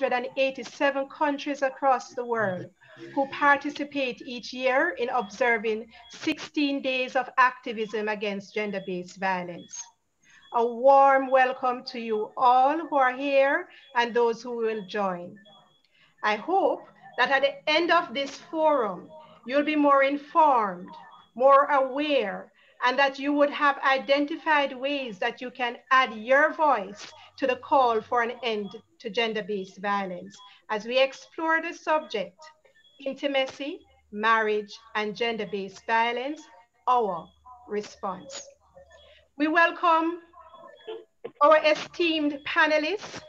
187 countries across the world who participate each year in observing 16 days of activism against gender-based violence. A warm welcome to you all who are here and those who will join. I hope that at the end of this forum, you'll be more informed, more aware, and that you would have identified ways that you can add your voice to the call for an end to gender-based violence as we explore the subject, intimacy, marriage, and gender-based violence, our response. We welcome our esteemed panelists,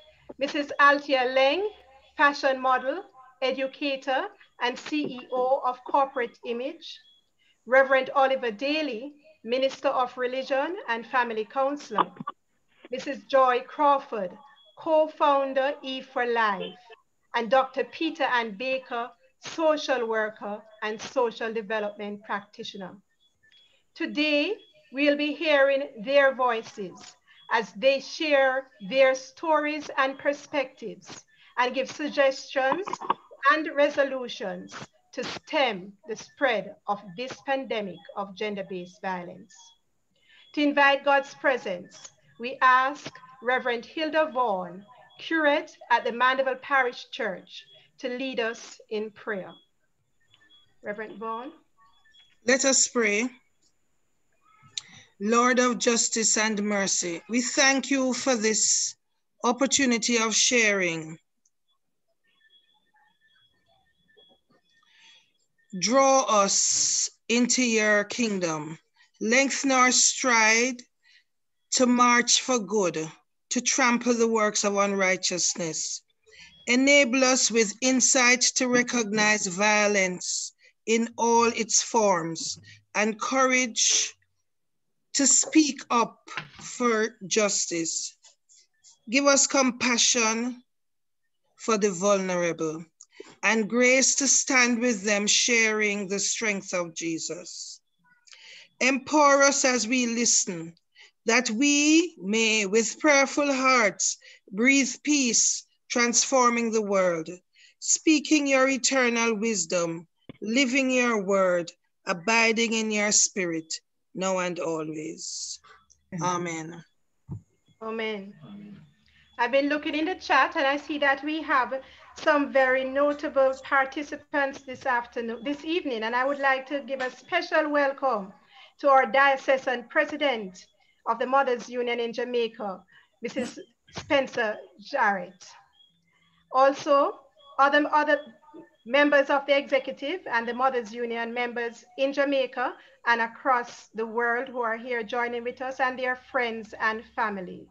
Mrs. Althea Laing, fashion model, educator, and CEO of Corporate Image, Reverend Oliver Daly, Minister of Religion and Family Counselor, Mrs. Joy Crawford, co-founder Eve for Life, and Dr. Peta-Anne Baker, social worker and social development practitioner. Today, we'll be hearing their voices as they share their stories and perspectives and give suggestions and resolutions to stem the spread of this pandemic of gender-based violence. To invite God's presence, we ask Reverend Hilda Vaughan, curate at the Mandeville Parish Church, to lead us in prayer. Reverend Vaughan. Let us pray. Lord of justice and mercy, we thank you for this opportunity of sharing. Draw us into your kingdom. Lengthen our stride to march for good, to trample the works of unrighteousness. Enable us with insight to recognize violence in all its forms and courage to speak up for justice. Give us compassion for the vulnerable and grace to stand with them, sharing the strength of Jesus. Empower us as we listen, that we may, with prayerful hearts, breathe peace, transforming the world, speaking your eternal wisdom, living your word, abiding in your spirit, now and always. Amen. Amen. I've been looking in the chat and I see that we have some very notable participants this afternoon, this evening, and I would like to give a special welcome to our diocesan president of the Mothers Union in Jamaica, Mrs. Spencer Jarrett. Also, other, other members of the executive and the Mothers Union members in Jamaica and across the world who are here joining with us and their friends and family.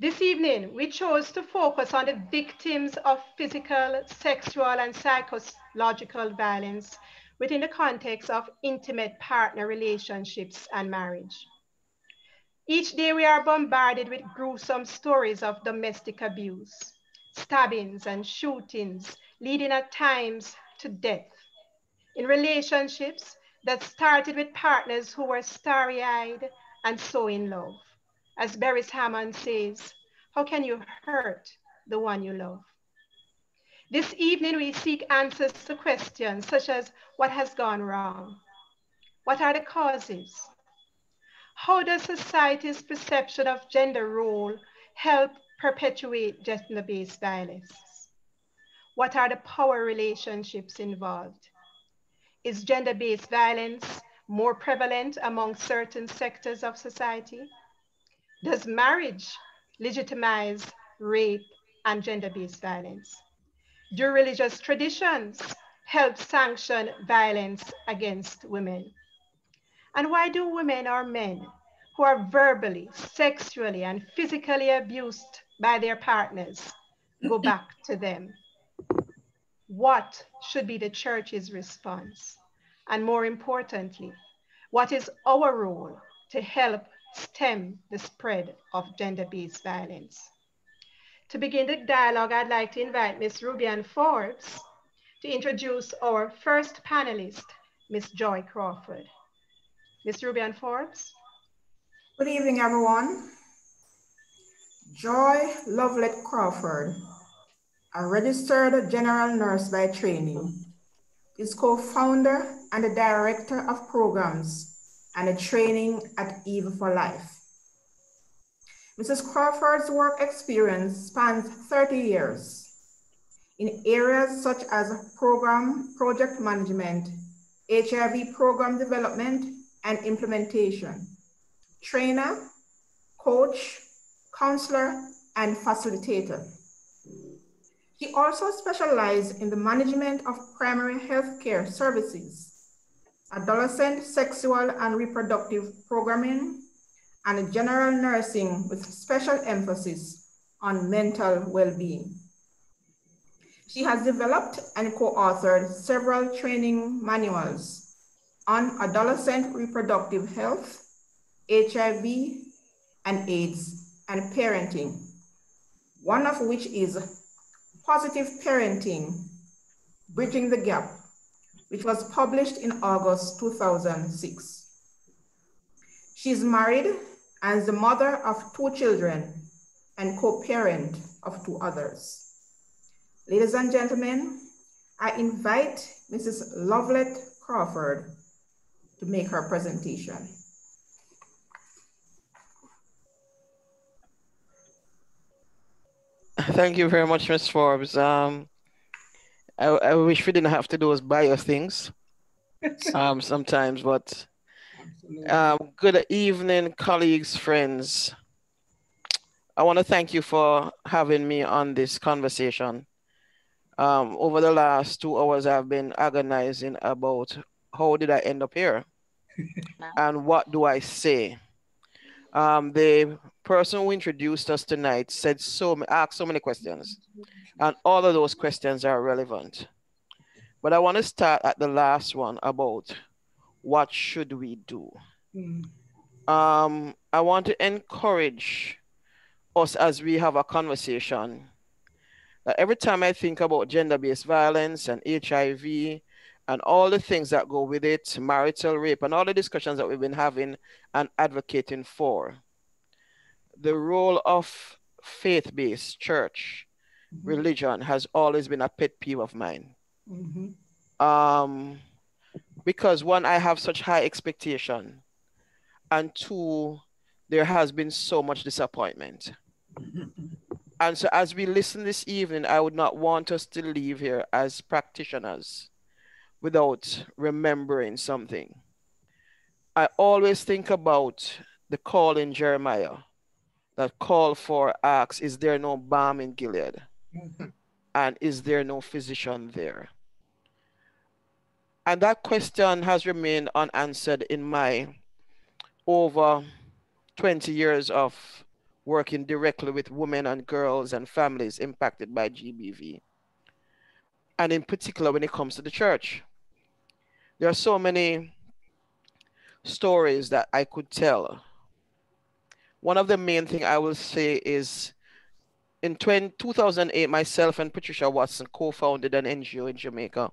This evening, we chose to focus on the victims of physical, sexual, and psychological violence within the context of intimate partner relationships and marriage. Each day we are bombarded with gruesome stories of domestic abuse, stabbings and shootings, leading at times to death in relationships that started with partners who were starry-eyed and so in love. As Beres Hammond says, how can you hurt the one you love? This evening, we seek answers to questions such as what has gone wrong? What are the causes? How does society's perception of gender role help perpetuate gender-based violence? What are the power relationships involved? Is gender-based violence more prevalent among certain sectors of society? Does marriage legitimize rape and gender-based violence? Do religious traditions help sanction violence against women? And why do women or men who are verbally, sexually, and physically abused by their partners go back to them? What should be the church's response? And more importantly, what is our role to help stem the spread of gender-based violence? To begin the dialogue, I'd like to invite Ms. Ruby-Ann Forbes to introduce our first panelist, Ms. Joy Crawford. Ms. Ruby-Ann Forbes. Good evening, everyone. Joy Lovelet Crawford, a registered general nurse by training, is co-founder and the director of programs and a training at Eve for Life. Mrs. Crawford's work experience spans 30 years in areas such as program project management, HIV program development and implementation, trainer, coach, counselor, and facilitator. He also specialized in the management of primary health care services, adolescent sexual and reproductive programming, and general nursing with special emphasis on mental well-being. She has developed and co-authored several training manuals on adolescent reproductive health, HIV and AIDS, and parenting, one of which is Positive Parenting, Bridging the Gap, which was published in August 2006. She is married and the mother of two children and co-parent of two others. Ladies and gentlemen, I invite Mrs. Lovelet Crawford to make her presentation. Thank you very much, Ms. Forbes. Um, I, I wish we didn't have to do those bio things um, sometimes, but um, good evening, colleagues, friends. I want to thank you for having me on this conversation. Um, over the last two hours, I've been agonizing about how did I end up here and what do I say. Um, the person who introduced us tonight said so asked so many questions, and all of those questions are relevant. But I want to start at the last one about what should we do. Mm. Um, I want to encourage us as we have a conversation that every time I think about gender-based violence and HIV and all the things that go with it, marital rape and all the discussions that we've been having and advocating for, the role of faith-based church mm-hmm. religion has always been a pet peeve of mine. Mm-hmm. Um, because one, I have such high expectation, and two, there has been so much disappointment. And so, as we listen this evening, I would not want us to leave here as practitioners without remembering something. I always think about the call in Jeremiah that call for acts. Is there no balm in Gilead? And is there no physician there? And that question has remained unanswered in my over 20 years of working directly with women and girls and families impacted by GBV. And in particular, when it comes to the church, there are so many stories that I could tell. One of the main thing I will say is in 20, 2008, myself and Patricia Watson co-founded an NGO in Jamaica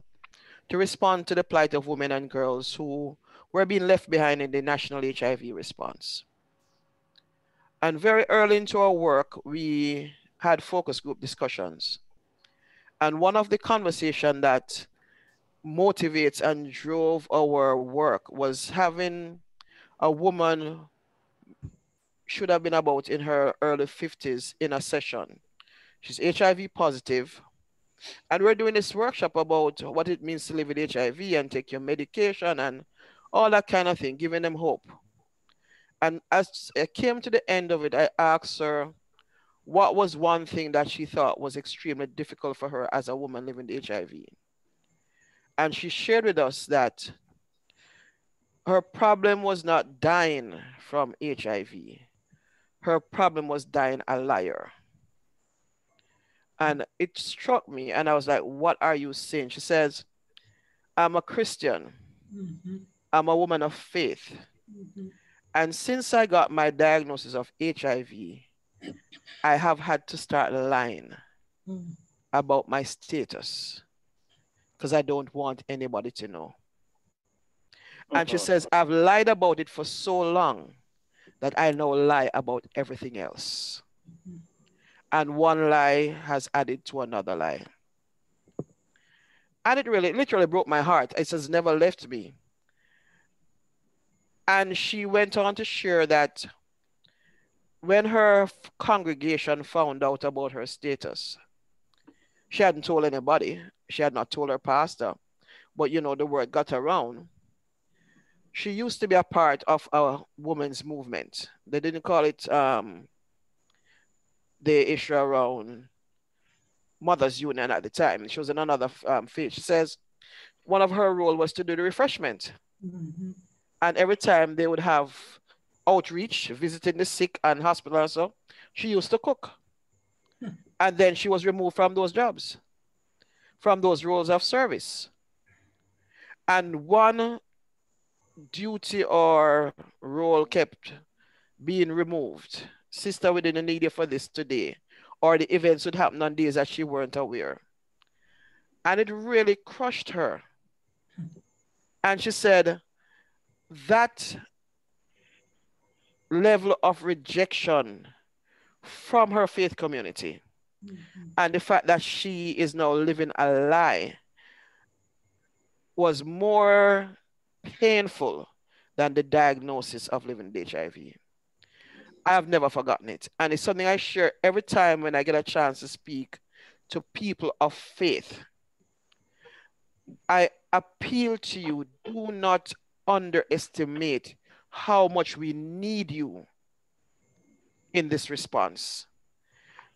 to respond to the plight of women and girls who were being left behind in the national HIV response. And very early into our work, we had focus group discussions. And one of the conversation that motivates and drove our work was having a woman should have been about in her early 50s in a session. She's HIV positive. And we're doing this workshop about what it means to live with HIV and take your medication and all that kind of thing, giving them hope. And as I came to the end of it, I asked her what was one thing that she thought was extremely difficult for her as a woman living with HIV. And she shared with us that her problem was not dying from HIV. Her problem was dying a liar. And it struck me, and I was like, What are you saying? She says, I'm a Christian, mm-hmm. I'm a woman of faith. Mm-hmm. And since I got my diagnosis of HIV, I have had to start lying mm. about my status because I don't want anybody to know. And she says, I've lied about it for so long that I now lie about everything else. Mm-hmm. and one lie has added to another lie. And it really, literally broke my heart. It has never left me. And she went on to share that when her congregation found out about her status, she hadn't told anybody. She had not told her pastor, but you know, the word got around. She used to be a part of our women's movement. They didn't call it um, the issue around Mothers Union at the time. She was in another um, faith. She says one of her role was to do the refreshment. Mm-hmm. And every time they would have outreach, visiting the sick and hospital and so, she used to cook. Hmm. And then she was removed from those jobs, from those roles of service. And one duty or role kept being removed. Sister, we didn't need you for this today. Or the events would happen on days that she weren't aware. And it really crushed her. And she said, that level of rejection from her faith community mm-hmm. and the fact that she is now living a lie was more painful than the diagnosis of living with HIV. I have never forgotten it. And it's something I share every time when I get a chance to speak to people of faith. I appeal to you do not underestimate how much we need you in this response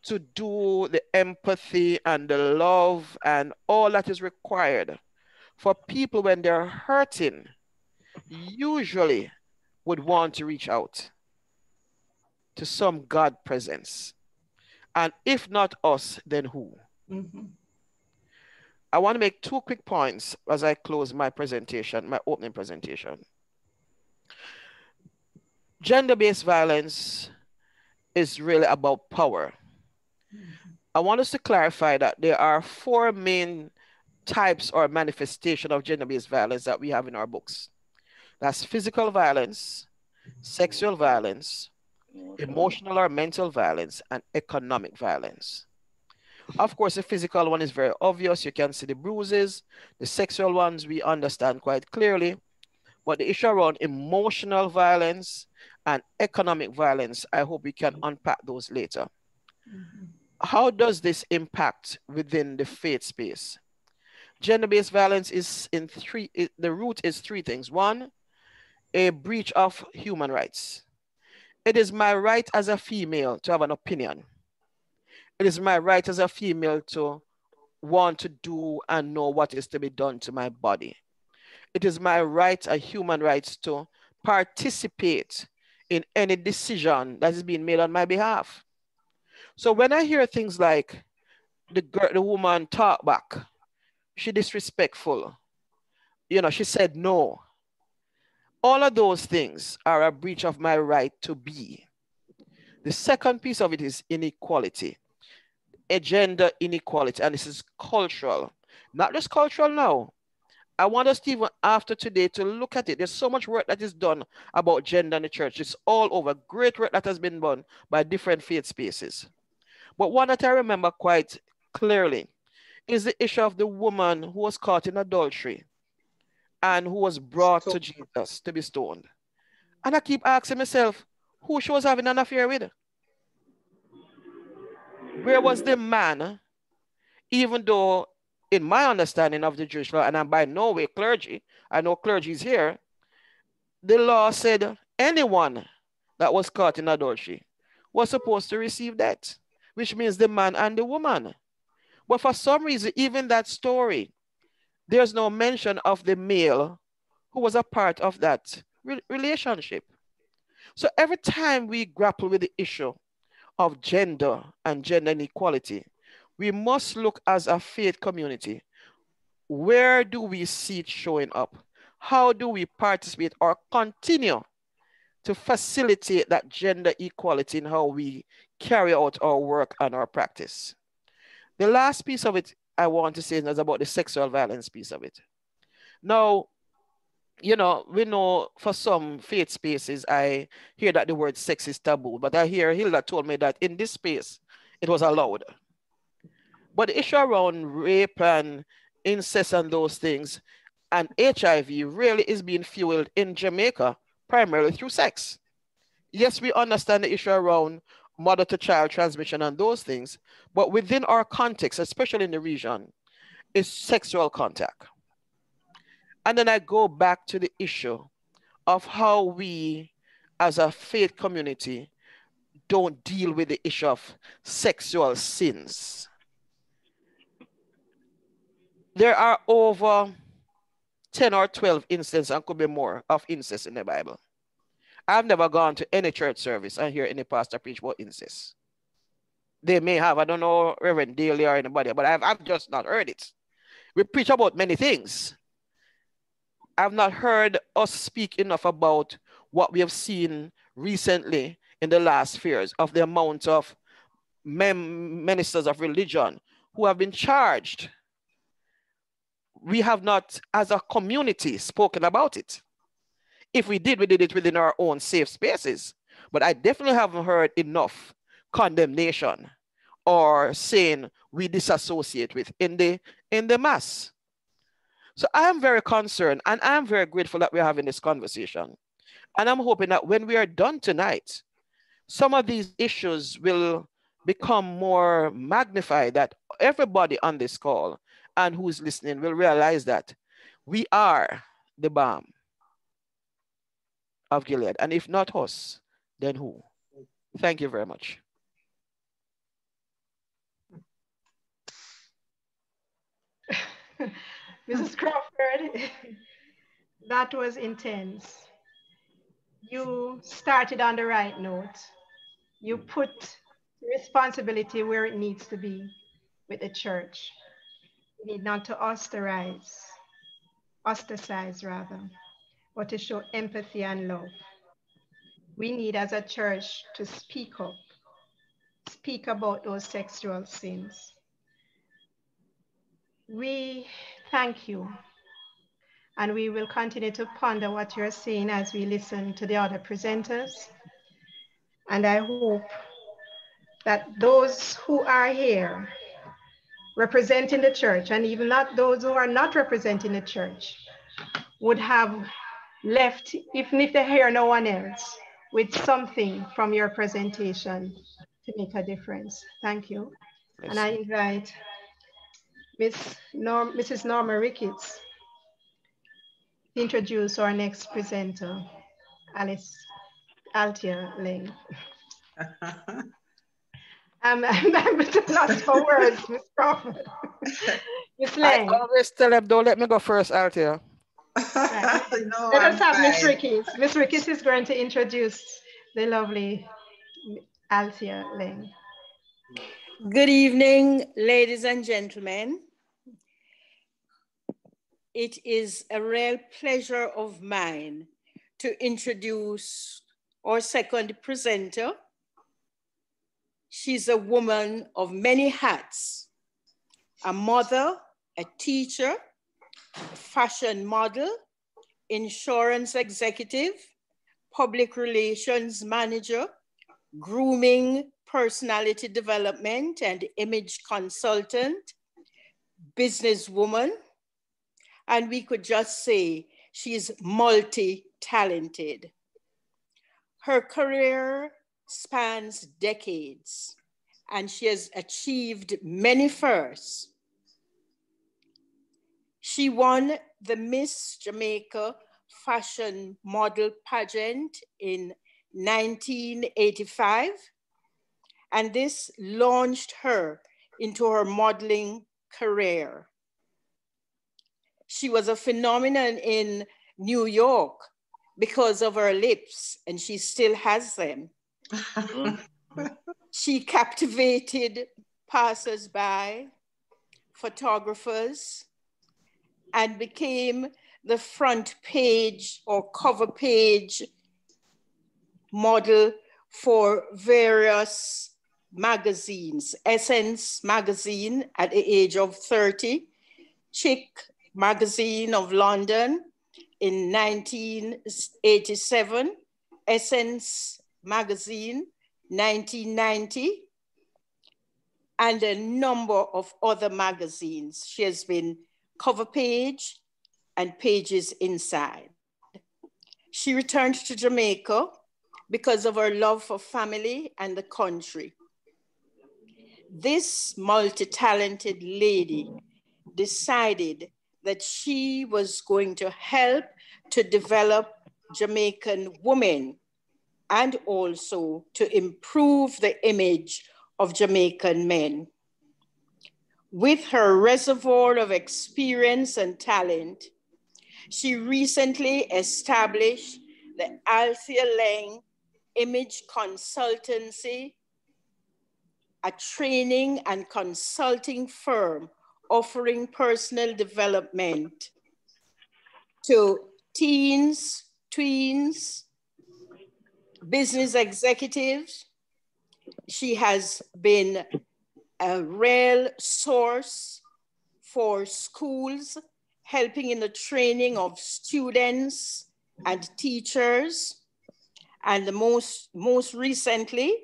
to do the empathy and the love and all that is required for people when they're hurting usually would want to reach out to some God presence. And if not us, then who? Mm-hmm. I want to make two quick points as I close my presentation, my opening presentation. Gender-based violence is really about power. I want us to clarify that there are four main types or manifestation of gender-based violence that we have in our books. That's physical violence, sexual violence, emotional or mental violence, and economic violence. Of course, the physical one is very obvious. You can see the bruises. The sexual ones we understand quite clearly. But the issue around emotional violence and economic violence, I hope we can unpack those later. Mm-hmm. How does this impact within the faith space? Gender-based violence is in three, it, the root is three things. One, a breach of human rights. It is my right as a female to have an opinion. It is my right as a female to want to do and know what is to be done to my body. It is my right, a human rights, to participate in any decision that is being made on my behalf. So when I hear things like the girl, the woman talk back, she disrespectful, you know, she said no. All of those things are a breach of my right to be. The second piece of it is inequality a gender inequality, and this is cultural, not just cultural now. I want us even after today to look at it. There's so much work that is done about gender in the church. It's all over. Great work that has been done by different faith spaces. But one that I remember quite clearly is the issue of the woman who was caught in adultery and who was brought to Jesus to be stoned. And I keep asking myself, who she was having an affair with? Where was the man, even though in my understanding of the Jewish law, and I'm by no way clergy, I know clergy is here, the law said anyone that was caught in adultery was supposed to receive that, which means the man and the woman. But for some reason, even that story, there's no mention of the male who was a part of that re relationship. So every time we grapple with the issue of gender and gender inequality, we must look as a faith community. Where do we see it showing up? How do we participate or continue to facilitate that gender equality in how we carry out our work and our practice? The last piece of it I want to say is about the sexual violence piece of it. Now, you know, we know for some faith spaces, I hear that the word sex is taboo, but I hear Hilda told me that in this space, it was allowed. But the issue around rape and incest and those things and HIV really is being fueled in Jamaica primarily through sex. Yes, we understand the issue around mother to child transmission and those things, but within our context, especially in the region, is sexual contact. And then I go back to the issue of how we as a faith community don't deal with the issue of sexual sins. There are over 10 or 12 instances, and could be more, of incest in the Bible. I've never gone to any church service and hear any pastor preach about incest. They may have, I don't know, Reverend Daly or anybody, but I've, I've just not heard it. We preach about many things. I've not heard us speak enough about what we have seen recently in the last years of the amount of ministers of religion who have been charged. We have not, as a community, spoken about it. If we did, we did it within our own safe spaces. But I definitely haven't heard enough condemnation or saying we disassociate with in the in the mass. So I am very concerned and I'm very grateful that we're having this conversation. And I'm hoping that when we are done tonight, some of these issues will become more magnified, that everybody on this call and who's listening will realize that we are the balm of Gilead. And if not us, then who? Thank you very much. Mrs. Crawford, that was intense. You started on the right note. You put responsibility where it needs to be with the church. We need not to ostracize, ostracize rather, but to show empathy and love. We need as a church to speak up, speak about those sexual sins. We thank you. And we will continue to ponder what you're saying as we listen to the other presenters. And I hope that those who are here representing the church, and even not those who are not representing the church, would have left, even if they hear no one else, with something from your presentation to make a difference. Thank you. Yes. And I invite Ms. Norm, Mrs. Norma Ricketts to introduce our next presenter, Alice Althea Laing. I'm, I'm lost for words, Ms. Crawford. Ms. Laing. I always tell them, don't let me go first, Althea. Right. no, let us have Miss Ricketts. Miss Ricketts is going to introduce the lovely Althea Laing. Good evening, ladies and gentlemen. It is a real pleasure of mine to introduce our second presenter. She's a woman of many hats, a mother, a teacher, a fashion model, insurance executive, public relations manager, grooming personality development and image consultant, businesswoman, and we could just say she's multi-talented. Her career spans decades and she has achieved many firsts. She won the Miss Jamaica Fashion Model Pageant in 1985 and this launched her into her modeling career. She was a phenomenon in New York because of her lips, and she still has them. she captivated passers-by, photographers, and became the front page or cover page model for various magazines, Essence magazine at the age of 30, Chic magazine of London in 1987, Essence magazine 1990, and a number of other magazines. She has been cover page and pages inside. She returned to Jamaica because of her love for family and the country. This multi-talented lady decided that she was going to help to develop Jamaican women and also to improve the image of Jamaican men. With her reservoir of experience and talent, she recently established the Althea Laing Image Consultancy, a training and consulting firm offering personal development to teens, tweens, business executives. She has been a real source for schools, helping in the training of students and teachers. And the most, most recently,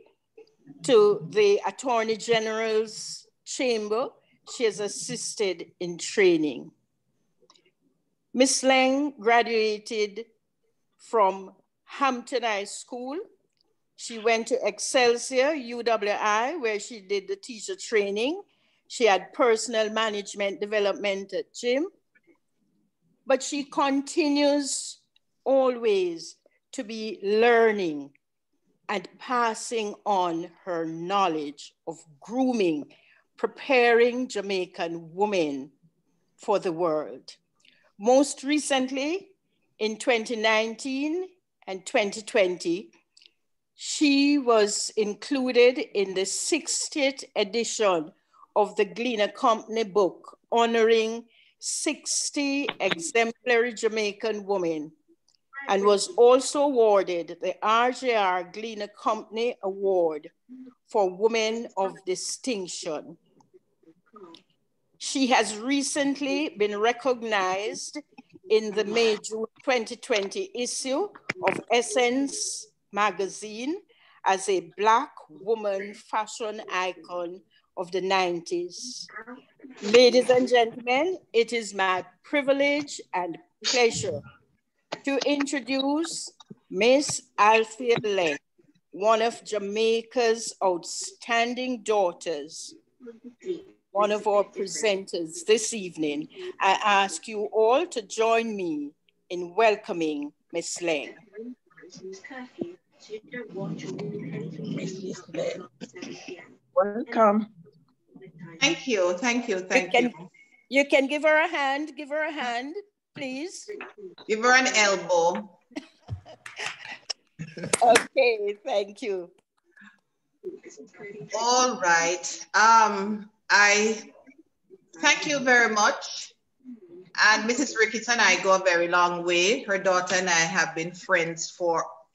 to the Attorney General's chamber, she has assisted in training. Miss Laing graduated from Hampton High School. She went to Excelsior UWI, where she did the teacher training. She had personal management development at JIM. But she continues always to be learning and passing on her knowledge of grooming, preparing Jamaican women for the world. Most recently, in 2019 and 2020, she was included in the 60th edition of the Gleaner Company book, honoring 60 exemplary Jamaican women, and was also awarded the RJR Gleaner Company Award for Women of Distinction. She has recently been recognized in the May June 2020 issue of Essence magazine as a Black woman fashion icon of the 90s. Ladies and gentlemen, it is my privilege and pleasure to introduce Miss Althea Laing, one of Jamaica's outstanding daughters one of our presenters this evening, I ask you all to join me in welcoming Ms. Laing. Welcome. Thank you, thank you, thank you. Can, you. You can give her a hand, give her a hand, please. Give her an elbow. okay, thank you. All right. Um, I thank you very much. And Mrs. Ricketts and I go a very long way. Her daughter and I have been friends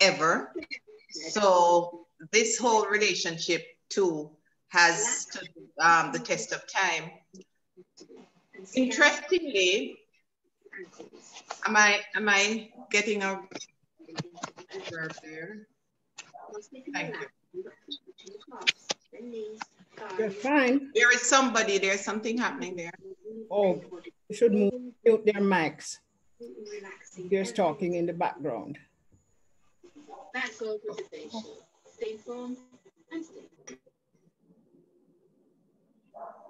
forever. So this whole relationship too has stood um, the test of time. Interestingly, am I am I getting a there? Thank you. You're fine. There is somebody, there's something happening there. Oh, you should mute their mics. There's talking in the background.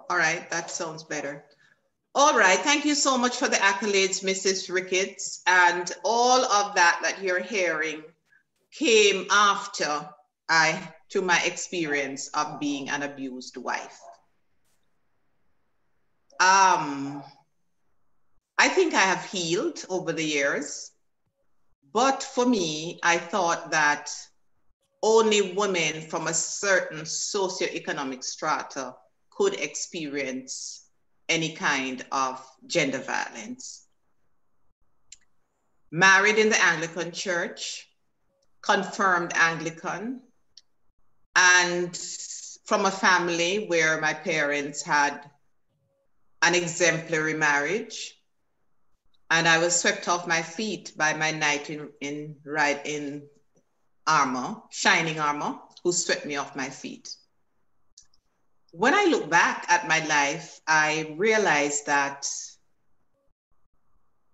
All right, that sounds better. All right, thank you so much for the accolades, Mrs. Ricketts. And all of that that you're hearing came after I to my experience of being an abused wife. Um, I think I have healed over the years, but for me, I thought that only women from a certain socioeconomic strata could experience any kind of gender violence. Married in the Anglican Church, confirmed Anglican, and from a family where my parents had an exemplary marriage. And I was swept off my feet by my knight in, in right in armor, shining armor, who swept me off my feet. when I look back at my life, I realize that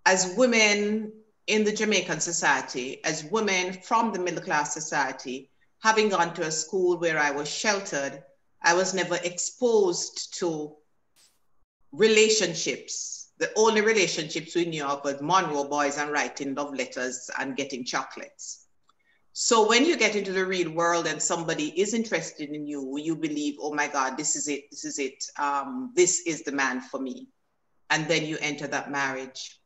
as women in the Jamaican society, as women from the middle class society, having gone to a school where I was sheltered, I was never exposed to relationships. The only relationships we knew of was Munro boys and writing love letters and getting chocolates. So when you get into the real world and somebody is interested in you, you believe, oh my God, this is it, this is it, um, this is the man for me. And then you enter that marriage.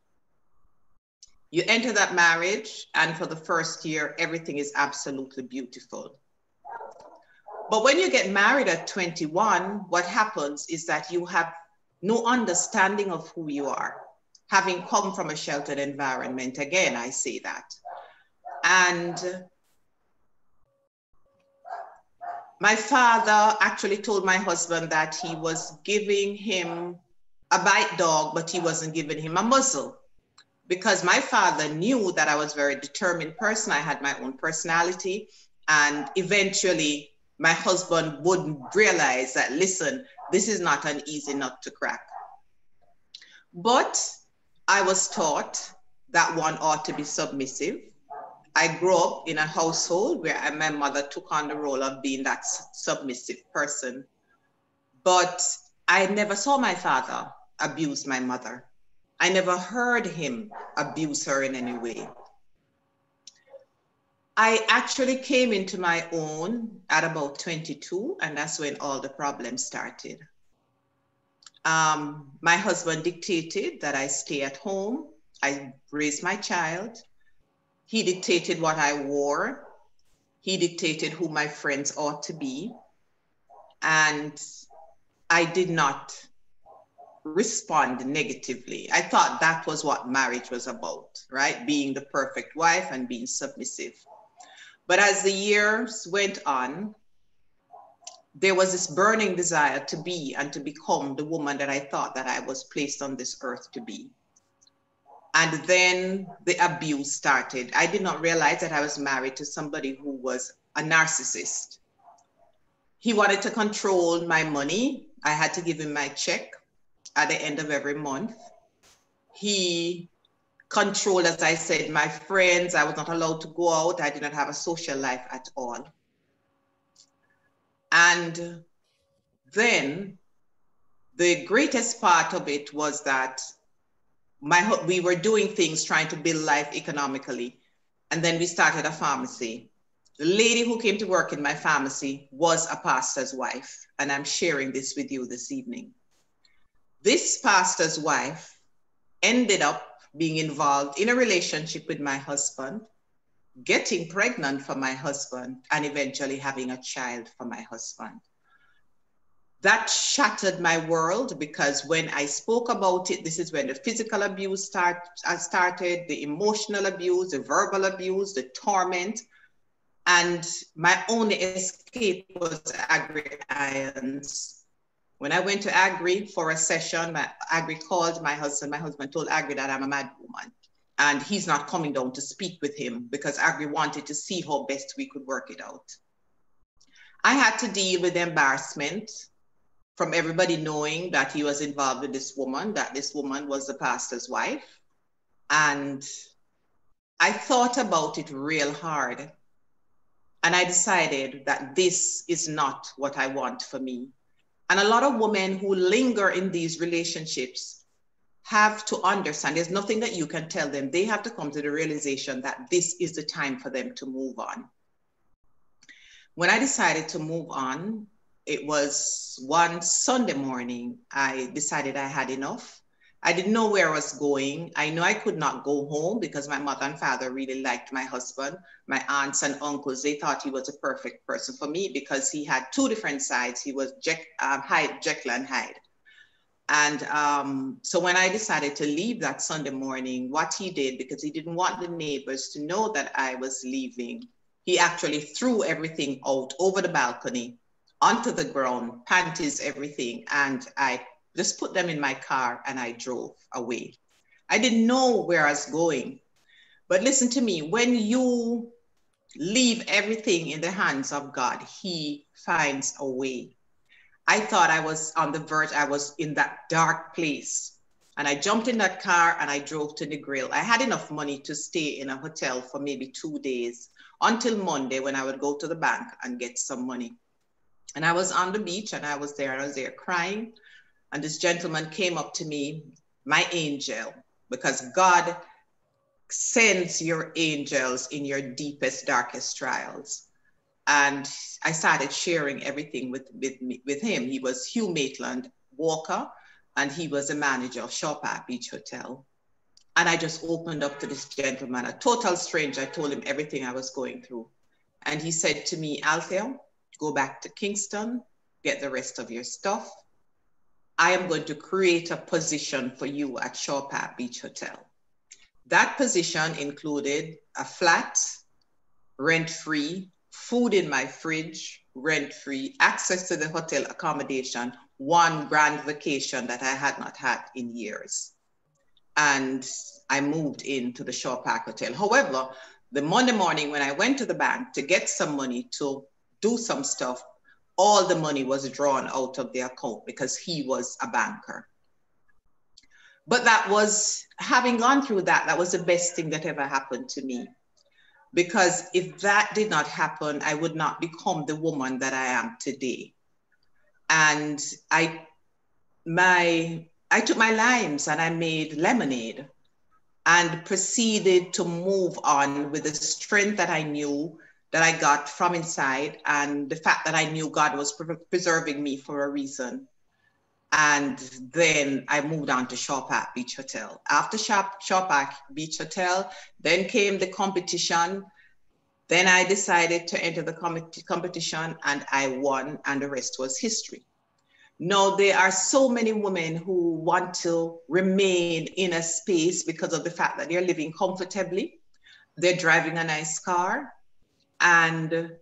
You enter that marriage, and for the first year, everything is absolutely beautiful. But when you get married at 21, what happens is that you have no understanding of who you are, having come from a sheltered environment. Again, I say that. And my father actually told my husband that he was giving him a bite dog, but he wasn't giving him a muzzle. Because my father knew that I was a very determined person. I had my own personality. And eventually, my husband wouldn't realize that, listen, this is not an easy nut to crack. But I was taught that one ought to be submissive I grew up in a household where my mother took on the role of being that submissive person. But I never saw my father abuse my mother. I never heard him abuse her in any way. I actually came into my own at about 22, and that's when all the problems started. Um, my husband dictated that I stay at home. I raise my child. He dictated what I wore. He dictated who my friends ought to be. And I did not respond negatively. I thought that was what marriage was about, right? Being the perfect wife and being submissive. But as the years went on, there was this burning desire to be and to become the woman that I thought that I was placed on this earth to be. And then the abuse started. I did not realize that I was married to somebody who was a narcissist. He wanted to control my money. I had to give him my check at the end of every month. He controlled, as I said, my friends. I was not allowed to go out. I did not have a social life at all. And then the greatest part of it was that my we were doing things trying to build life economically and then we started a pharmacy the lady who came to work in my pharmacy was a pastor's wife and i'm sharing this with you this evening this pastor's wife ended up being involved in a relationship with my husband getting pregnant for my husband and eventually having a child for my husband that shattered my world because when I spoke about it, this is when the physical abuse start, uh, started, the emotional abuse, the verbal abuse, the torment. And my only escape was Aggrey Irons. When I went to Aggrey for a session, my, Aggrey called my husband. My husband told Aggrey that I'm a mad woman and he's not coming down to speak with him because Aggrey wanted to see how best we could work it out. I had to deal with embarrassment from everybody knowing that he was involved with this woman, that this woman was the pastor's wife. And I thought about it real hard. And I decided that this is not what I want for me. And a lot of women who linger in these relationships have to understand there's nothing that you can tell them. They have to come to the realization that this is the time for them to move on. When I decided to move on, it was one Sunday morning, I decided I had enough. I didn't know where I was going. I knew I could not go home because my mother and father really liked my husband. My aunts and uncles, they thought he was a perfect person for me because he had two different sides. He was Jack, um, Hyde, Jekyll and Hyde. And um, so when I decided to leave that Sunday morning, what he did, because he didn't want the neighbors to know that I was leaving, he actually threw everything out over the balcony onto the ground, panties, everything. And I just put them in my car and I drove away. I didn't know where I was going. But listen to me, when you leave everything in the hands of God, He finds a way. I thought I was on the verge, I was in that dark place. And I jumped in that car and I drove to Negril. I had enough money to stay in a hotel for maybe two days until Monday when I would go to the bank and get some money. And I was on the beach and I was there I was there crying. And this gentleman came up to me, my angel, because God sends your angels in your deepest, darkest trials. And I started sharing everything with, with, me, with him. He was Hugh Maitland Walker, and he was a manager of Shaw Park Beach Hotel. And I just opened up to this gentleman, a total stranger. I told him everything I was going through. And he said to me, Althea, go back to Kingston, get the rest of your stuff. I am going to create a position for you at Shaw Park Beach Hotel. That position included a flat, rent free, food in my fridge, rent free, access to the hotel accommodation, one grand vacation that I had not had in years. And I moved into the Shaw Park Hotel. However, the Monday morning when I went to the bank to get some money to do some stuff, all the money was drawn out of the account because he was a banker. But that was, having gone through that, that was the best thing that ever happened to me. Because if that did not happen, I would not become the woman that I am today. And I, my, I took my limes and I made lemonade and proceeded to move on with the strength that I knew that I got from inside and the fact that I knew God was preserving me for a reason. And then I moved on to Shaw Park Beach Hotel. After Shaw, Shaw Beach Hotel, then came the competition. Then I decided to enter the com- competition and I won, and the rest was history. Now, there are so many women who want to remain in a space because of the fact that they're living comfortably, they're driving a nice car, and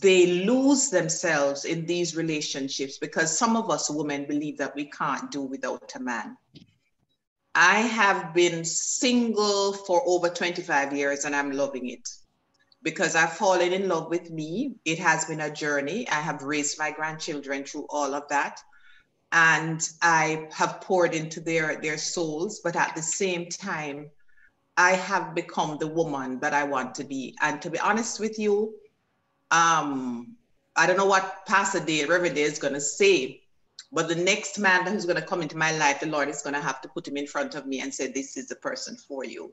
they lose themselves in these relationships because some of us women believe that we can't do without a man. I have been single for over 25 years and I'm loving it because I've fallen in love with me. It has been a journey. I have raised my grandchildren through all of that. And I have poured into their, their souls, but at the same time, I have become the woman that I want to be. And to be honest with you, um, I don't know what Pastor Day, Day is going to say, but the next man who's going to come into my life, the Lord is going to have to put him in front of me and say, This is the person for you.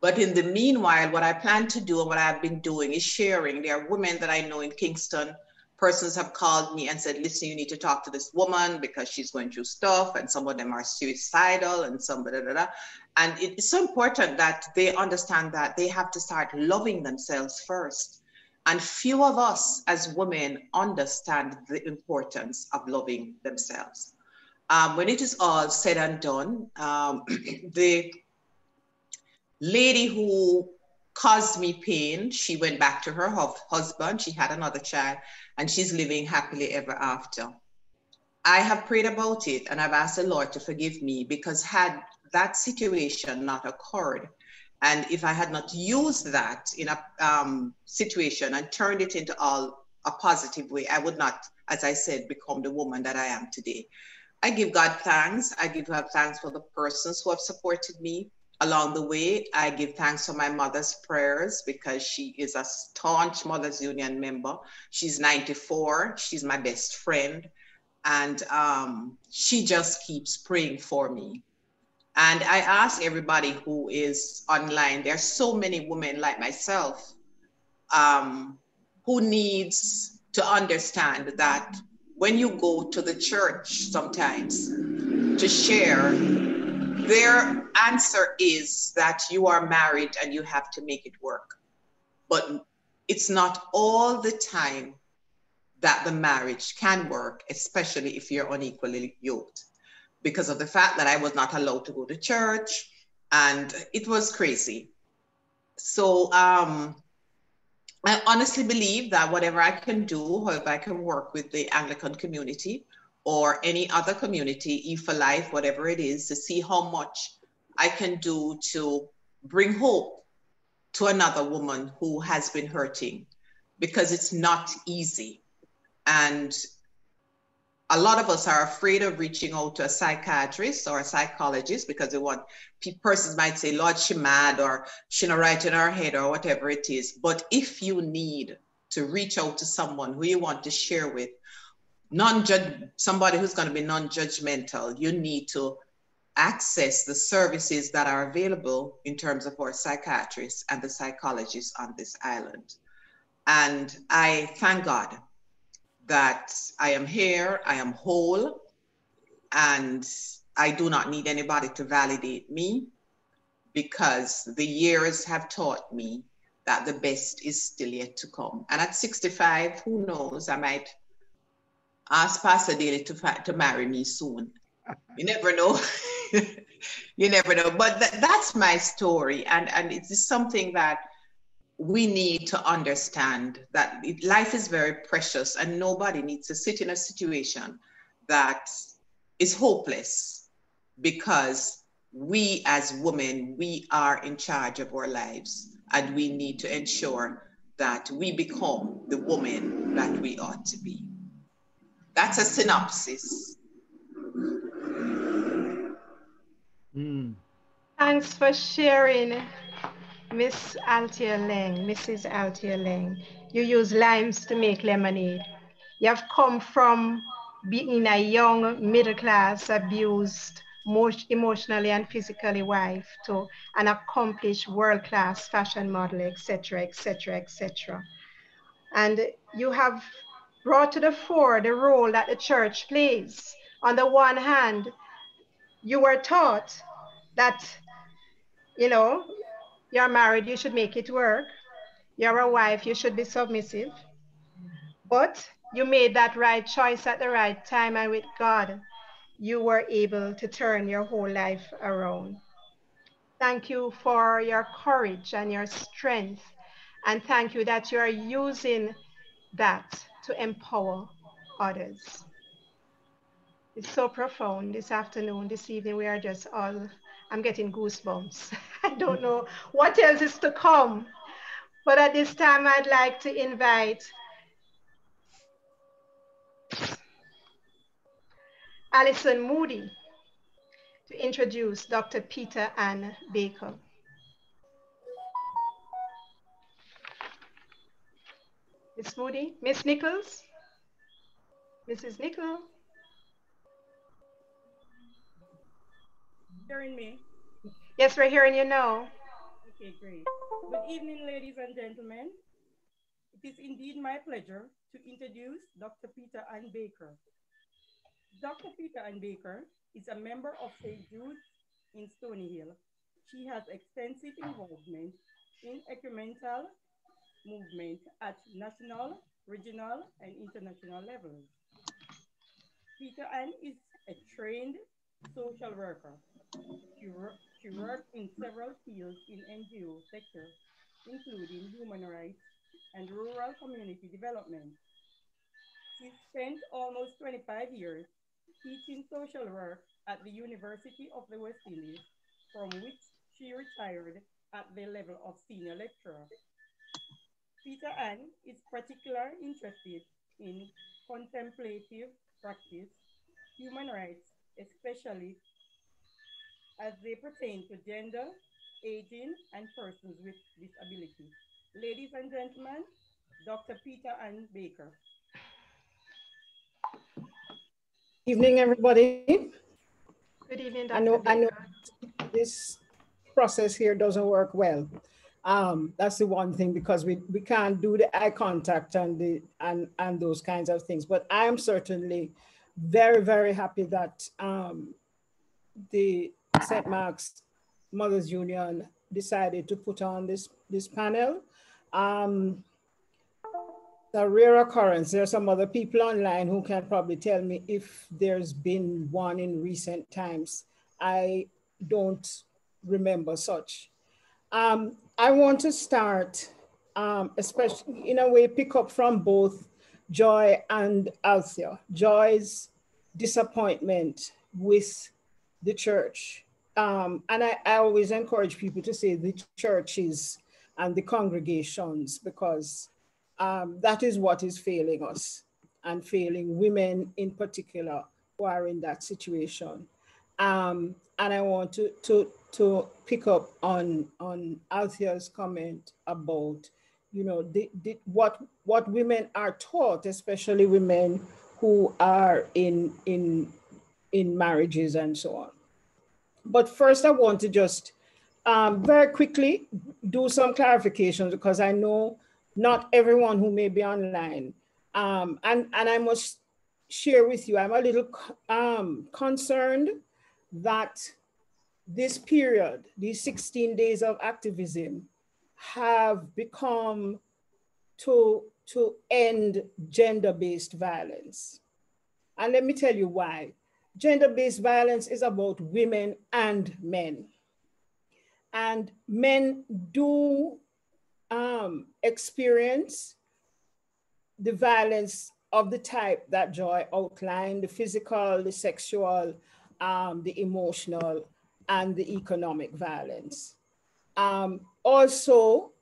But in the meanwhile, what I plan to do and what I've been doing is sharing. There are women that I know in Kingston persons have called me and said, listen, you need to talk to this woman because she's going through stuff, and some of them are suicidal, and some da, da, da. And it's so important that they understand that they have to start loving themselves first. And few of us as women understand the importance of loving themselves. Um, when it is all said and done, um, the lady who caused me pain. She went back to her husband. She had another child and she's living happily ever after. I have prayed about it and I've asked the Lord to forgive me because had that situation not occurred, and if I had not used that in a um, situation and turned it into all a positive way, I would not, as I said, become the woman that I am today. I give God thanks. I give God thanks for the persons who have supported me along the way, I give thanks for my mother's prayers because she is a staunch Mothers Union member. She's 94, she's my best friend, and um, she just keeps praying for me. And I ask everybody who is online, there's so many women like myself um, who needs to understand that when you go to the church sometimes to share their answer is that you are married and you have to make it work. But it's not all the time that the marriage can work, especially if you're unequally yoked. Because of the fact that I was not allowed to go to church and it was crazy. So um, I honestly believe that whatever I can do, however I can work with the Anglican community, or any other community, E for Life, whatever it is, to see how much I can do to bring hope to another woman who has been hurting because it's not easy. And a lot of us are afraid of reaching out to a psychiatrist or a psychologist because they want persons might say, Lord, she mad or she not right in her head or whatever it is. But if you need to reach out to someone who you want to share with, non-judge somebody who's going to be non-judgmental, you need to access the services that are available in terms of our psychiatrists and the psychologists on this island. And I thank God that I am here, I am whole, and I do not need anybody to validate me because the years have taught me that the best is still yet to come. And at 65, who knows, I might ask Pastor Daly to, to marry me soon. You never know. you never know. But th- that's my story. And, and it's something that we need to understand that life is very precious and nobody needs to sit in a situation that is hopeless because we as women we are in charge of our lives and we need to ensure that we become the woman that we ought to be that's a synopsis mm. thanks for sharing Miss Althea Laing, Mrs. Althea Laing, you use limes to make lemonade. You have come from being a young, middle class, abused, emotionally and physically wife to an accomplished world-class fashion model, etc., etc., etc. And you have brought to the fore the role that the church plays. On the one hand, you were taught that, you know, you're married, you should make it work. You're a wife, you should be submissive. But you made that right choice at the right time, and with God, you were able to turn your whole life around. Thank you for your courage and your strength. And thank you that you are using that to empower others. It's so profound this afternoon, this evening. We are just all I'm getting goosebumps. I don't know what else is to come. But at this time, I'd like to invite Alison Moody to introduce Dr. Peta-Anne Baker. Miss Moody, Miss Nichols, Mrs. Nichols. hearing me? Yes, we're hearing you now. Okay, great. Good evening, ladies and gentlemen. It is indeed my pleasure to introduce Dr. Peter Ann Baker. Dr. Peta-Anne Baker is a member of St. Jude in Stony Hill. She has extensive involvement in ecumenical movement at national, regional, and international levels. Peta-Anne is a trained social worker she, she worked in several fields in NGO sector, including human rights and rural community development. She spent almost 25 years teaching social work at the University of the West Indies, from which she retired at the level of senior lecturer. Peta-Anne is particularly interested in contemplative practice, human rights, especially as they pertain to gender, aging, and persons with disability. Ladies and gentlemen, Dr. Peta-Anne Baker. Evening, everybody. Good evening, Dr. I know, Baker. I know this process here doesn't work well. Um, that's the one thing because we, we can't do the eye contact and the and and those kinds of things. But I am certainly very very happy that um, the St. Mark's Mothers Union decided to put on this, this panel. Um, a rare occurrence. There are some other people online who can probably tell me if there's been one in recent times. I don't remember such. Um, I want to start, um, especially in a way, pick up from both Joy and Althea. Joy's disappointment with the church um, and I, I always encourage people to say the churches and the congregations because um, that is what is failing us. and failing, women in particular who are in that situation. Um, and I want to, to, to pick up on, on Althea's comment about, you know, the, the, what, what women are taught, especially women who are in, in, in marriages and so on. But first I want to just um, very quickly do some clarifications because I know not everyone who may be online. Um, and, and I must share with you, I'm a little um, concerned that this period, these 16 days of activism, have become to, to end gender-based violence. And let me tell you why. Gender-based violence is about women and men. And men do um, experience the violence of the type that Joy outlined, the physical, the sexual, um, the emotional, and the economic violence. Um, also,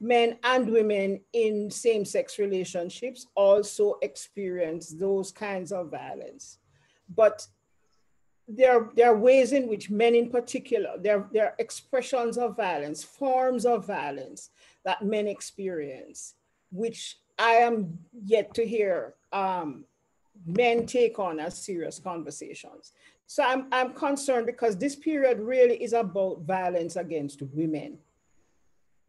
men and women in same-sex relationships also experience those kinds of violence. But there, there are ways in which men in particular, there, there are expressions of violence, forms of violence that men experience, which I am yet to hear um, men take on as serious conversations. So I'm, I'm concerned because this period really is about violence against women.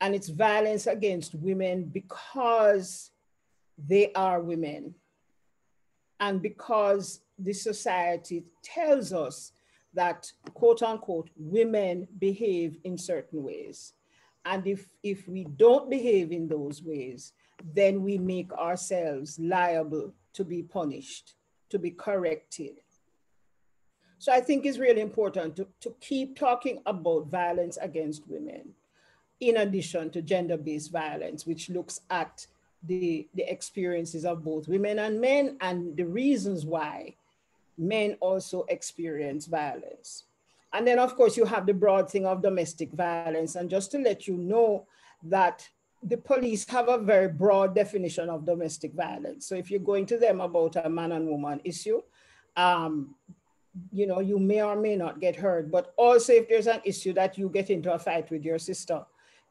And it's violence against women because they are women. And because the society tells us that quote unquote women behave in certain ways. And if, if we don't behave in those ways, then we make ourselves liable to be punished, to be corrected. So I think it's really important to, to keep talking about violence against women, in addition to gender-based violence, which looks at the, the experiences of both women and men and the reasons why men also experience violence. And then of course you have the broad thing of domestic violence. And just to let you know that the police have a very broad definition of domestic violence. So if you're going to them about a man and woman issue, um, you know, you may or may not get hurt. But also if there's an issue that you get into a fight with your sister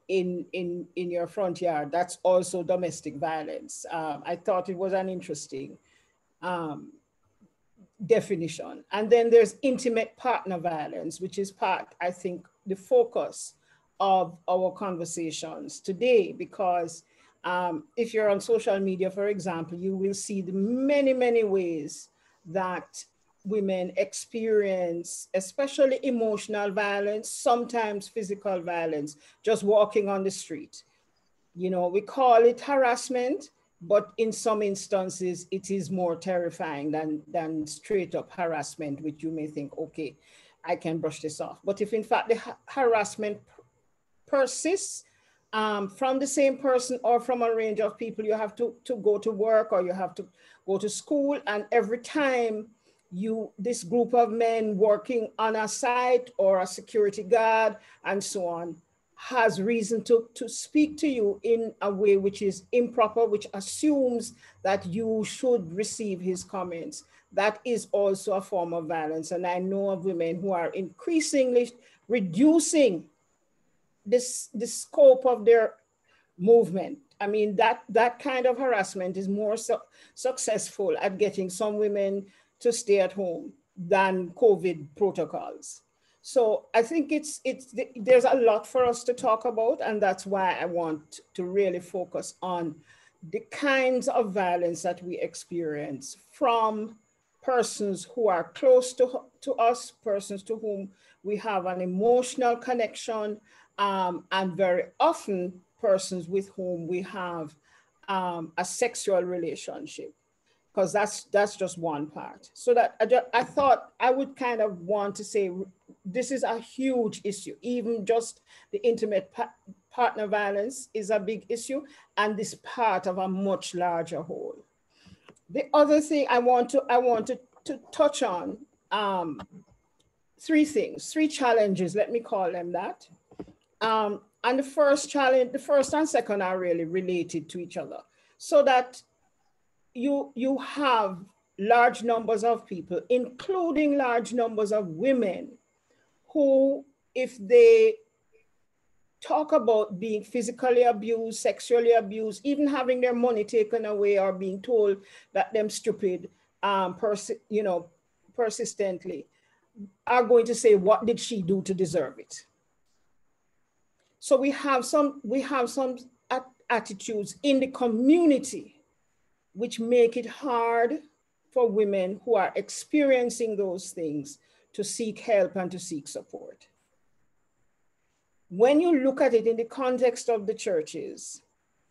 in, in, in your front yard, that's also domestic violence. Um, I thought it was an interesting um, definition. And then there's intimate partner violence, which is part, I think, the focus of our conversations today, because um, if you're on social media, for example, you will see the many, many ways that women experience, especially emotional violence, sometimes physical violence, just walking on the street. You know, we call it harassment, but in some instances, it is more terrifying than, than straight up harassment, which you may think, okay, I can brush this off. But if in fact the ha harassment persists um, from the same person or from a range of people, you have to, to go to work or you have to go to school. And every time you, this group of men working on a site or a security guard and so on, has reason to, to speak to you in a way which is improper, which assumes that you should receive his comments. That is also a form of violence. And I know of women who are increasingly reducing this, the scope of their movement. I mean, that, that kind of harassment is more su successful at getting some women to stay at home than COVID protocols. So I think it's, it's, there's a lot for us to talk about and that's why I want to really focus on the kinds of violence that we experience from persons who are close to, to us, persons to whom we have an emotional connection, um, and very often persons with whom we have um, a sexual relationship because that's that's just one part. So that I, just, I thought I would kind of want to say this is a huge issue. Even just the intimate pa partner violence is a big issue, and this part of a much larger whole. The other thing I want to I want to, to touch on um, three things, three challenges. Let me call them that. Um, and the first challenge, the first and second are really related to each other, so that you, you have large numbers of people, including large numbers of women who, if they talk about being physically abused, sexually abused, even having their money taken away or being told that them stupid, um, persi- you know, persistently, are going to say, what did she do to deserve it? So we have some, we have some attitudes in the community which make it hard for women who are experiencing those things to seek help and to seek support. When you look at it in the context of the churches,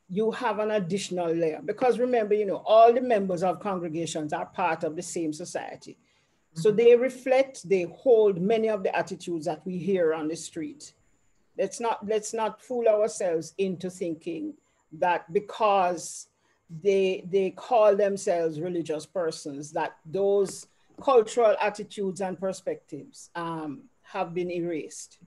you have an additional layer because remember, you know, all the members of congregations are part of the same society. So mm-hmm. they reflect, they hold many of the attitudes that we hear on the street. Let's not, let's not fool ourselves into thinking that because they, they call themselves religious persons, that those cultural attitudes and perspectives um, have been erased.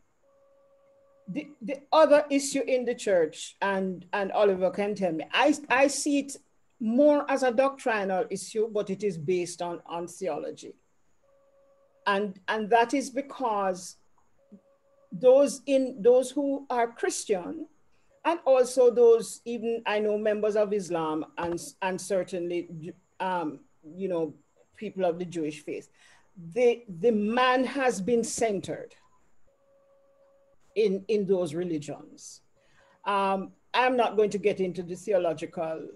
The, the other issue in the church, and, and Oliver can tell me, I, I see it more as a doctrinal issue, but it is based on, on theology. And, and that is because those in those who are Christian and also those even I know members of Islam and and certainly um, you know people of the Jewish faith, the the man has been centered in in those religions. Um, I'm not going to get into the theological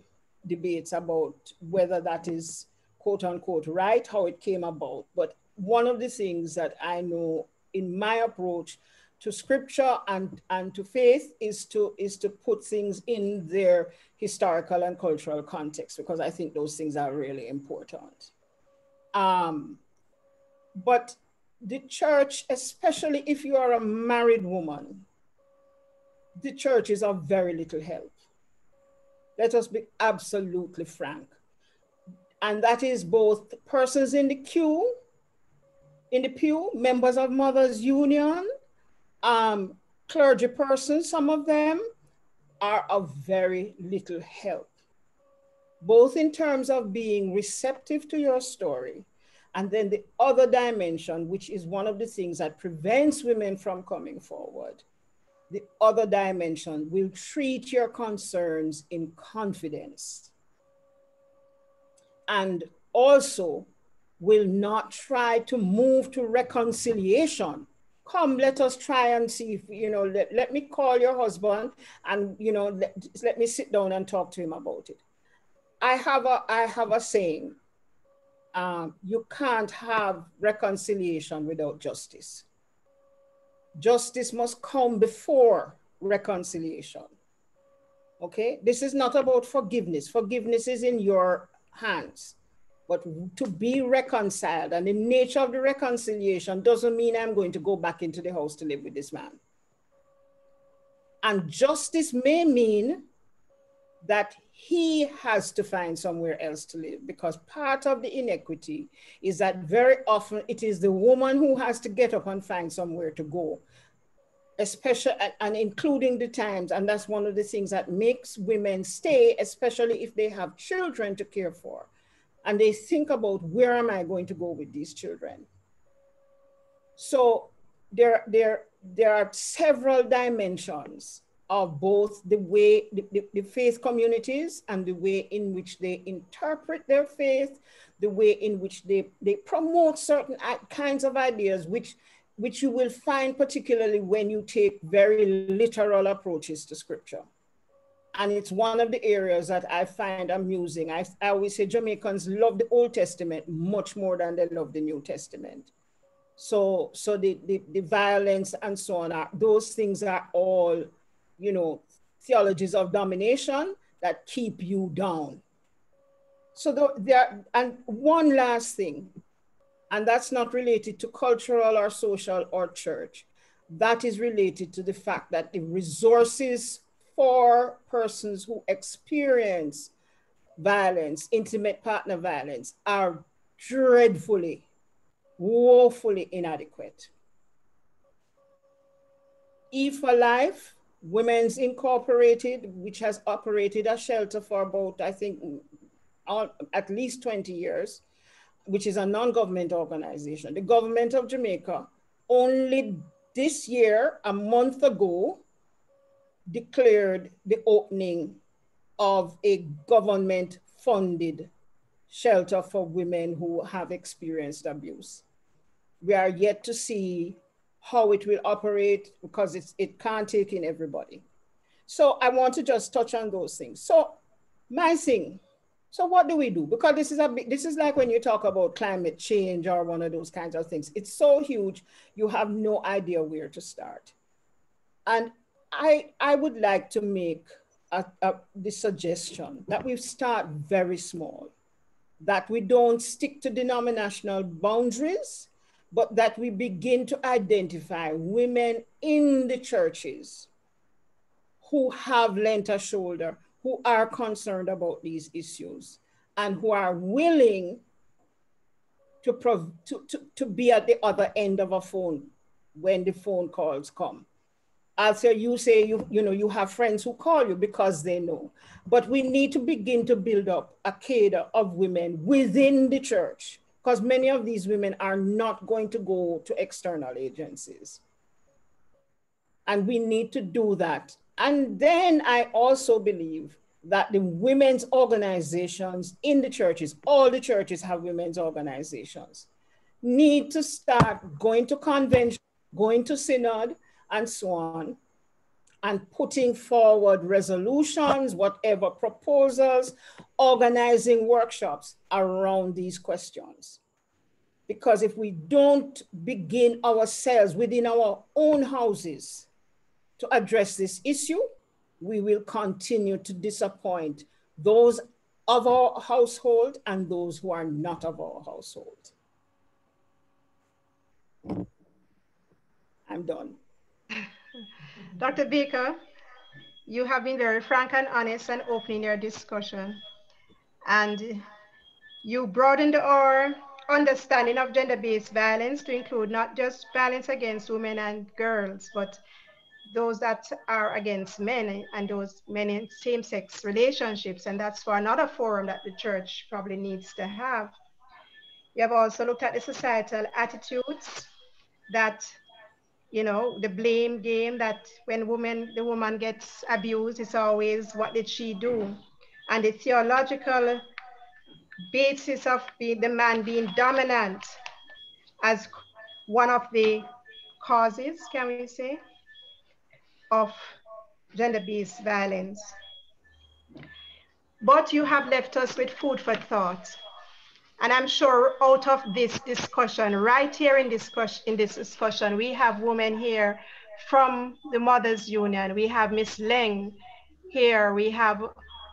debates about whether that is quote unquote right, how it came about, but one of the things that I know in my approach to scripture and, and to faith is to, is to put things in their historical and cultural context, because I think those things are really important. Um, but the church, especially if you are a married woman, the church is of very little help. Let us be absolutely frank. And that is both persons in the queue, in the pew, members of Mothers Union, um, clergy persons, some of them are of very little help, both in terms of being receptive to your story. And then the other dimension, which is one of the things that prevents women from coming forward, the other dimension will treat your concerns in confidence. And also will not try to move to reconciliation come let us try and see if you know let, let me call your husband and you know let, let me sit down and talk to him about it. I have a i have a saying um, you can't have reconciliation without justice. Justice must come before reconciliation. Okay? This is not about forgiveness. Forgiveness is in your hands but to be reconciled. And the nature of the reconciliation doesn't mean I'm going to go back into the house to live with this man. And justice may mean that he has to find somewhere else to live because part of the inequity is that very often it is the woman who has to get up and find somewhere to go especially and including the times and that's one of the things that makes women stay especially if they have children to care for and they think about where am I going to go with these children. So there, there, there are several dimensions of both the way the, the, the, faith communities and the way in which they interpret their faith, the way in which they, they promote certain kinds of ideas, which, which you will find particularly when you take very literal approaches to scripture. And it's one of the areas that I find amusing. I, I always say Jamaicans love the Old Testament much more than they love the New Testament. So, so the, the, the violence and so on, are, those things are all, you know, theologies of domination that keep you down. So the, there, and one last thing, and that's not related to cultural or social or church. That is related to the fact that the resources for persons who experience violence, intimate partner violence, are dreadfully, woefully inadequate. E for Life, Women's Incorporated, which has operated a shelter for about, I think, at least 20 years, which is a non-government organization. The government of Jamaica only this year, a month ago, declared the opening of a government funded shelter for women who have experienced abuse. We are yet to see how it will operate because it's, it can't take in everybody. So I want to just touch on those things. So my thing, so what do we do? Because this is a this is like when you talk about climate change or one of those kinds of things. It's so huge, you have no idea where to start. And I, I would like to make a, a, the suggestion that we start very small, that we don't stick to denominational boundaries, but that we begin to identify women in the churches who have lent a shoulder, who are concerned about these issues, and who are willing to, to, to, to be at the other end of a phone when the phone calls come. Also, you say you, you know, you have friends who call you because they know. But we need to begin to build up a cadre of women within the church because many of these women are not going to go to external agencies. And we need to do that. And then I also believe that the women's organizations in the churches, all the churches have women's organizations, need to start going to convention, going to synod, and so on, and putting forward resolutions, whatever proposals, organizing workshops around these questions. Because if we don't begin ourselves within our own houses to address this issue, we will continue to disappoint those of our household and those who are not of our household. I'm done. Dr. Baker, you have been very frank and honest and open in your discussion. And you broadened our understanding of gender-based violence to include not just violence against women and girls, but those that are against men and those men in same-sex relationships. And that's for another forum that the church probably needs to have. You have also looked at the societal attitudes that you know, the blame game that when woman, the woman gets abused, it's always what did she do? And the theological basis of being, the man being dominant as one of the causes, can we say, of gender-based violence. But you have left us with food for thought. And I'm sure out of this discussion, right here in, discussion, in this discussion, we have women here from the Mothers Union. We have Miss Laing here. We have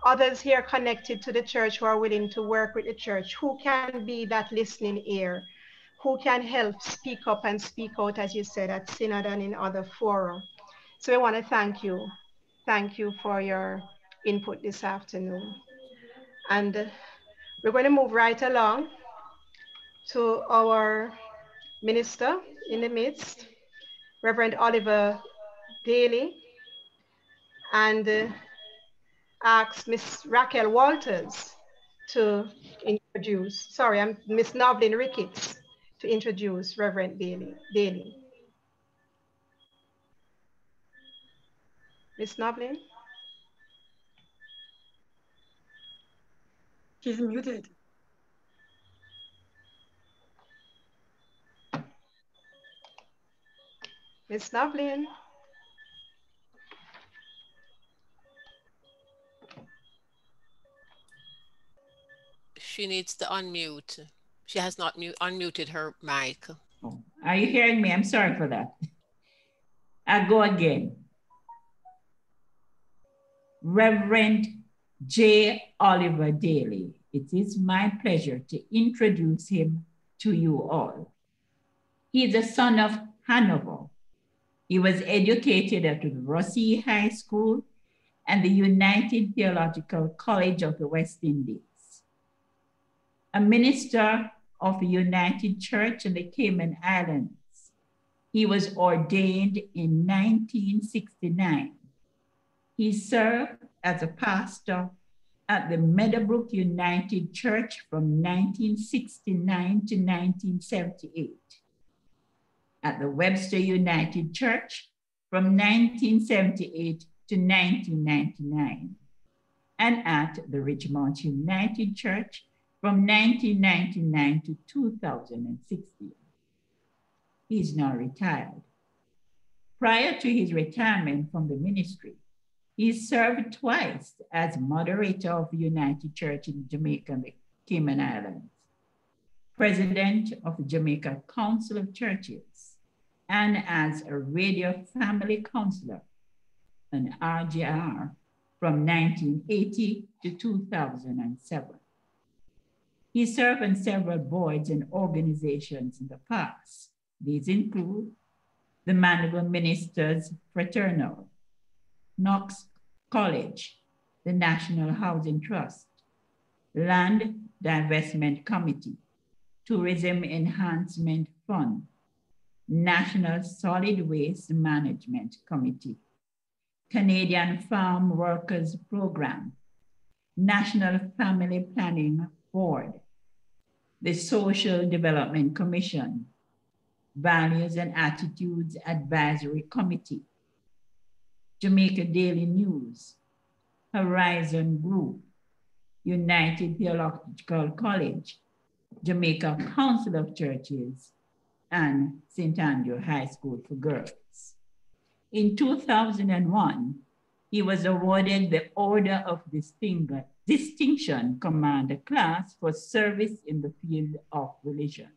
others here connected to the church who are willing to work with the church, who can be that listening ear, who can help speak up and speak out, as you said, at Synod and in other fora. So I want to thank you. Thank you for your input this afternoon. And we're going to move right along to our minister in the midst, Reverend Oliver Daly, and uh, ask Miss Raquel Walters to introduce, sorry, I'm Miss Novlin Ricketts to introduce Reverend Daly. Daly. Miss Novlin? He's muted. Miss Novlin. She needs to unmute. She has not mute, unmuted her mic. Oh, are you hearing me? I'm sorry for that. I go again. Reverend J. Oliver Daly. It is my pleasure to introduce him to you all. He is a son of Hanover. He was educated at the Rossy High School and the United Theological College of the West Indies. A minister of the United Church in the Cayman Islands. He was ordained in 1969. He served as a pastor at the Meadowbrook United Church from 1969 to 1978, at the Webster United Church from 1978 to 1999, and at the Richmond United Church from 1999 to 2016. He is now retired. Prior to his retirement from the ministry, he served twice as moderator of United Church in Jamaica and the Cayman Islands, president of the Jamaica Council of Churches, and as a radio family counselor, an RJR, from 1980 to 2007. He served on several boards and organizations in the past. These include the Mandeville Ministers Fraternal, Knox College, the National Housing Trust, Land Divestment Committee, Tourism Enhancement Fund, National Solid Waste Management Committee, Canadian Farm Workers Program, National Family Planning Board, the Social Development Commission, Values and Attitudes Advisory Committee, Jamaica Daily News, Horizon Group, United Theological College, Jamaica Council of Churches, and St. Andrew High School for Girls. In 2001, he was awarded the Order of Distinction Commander Class for service in the field of religion.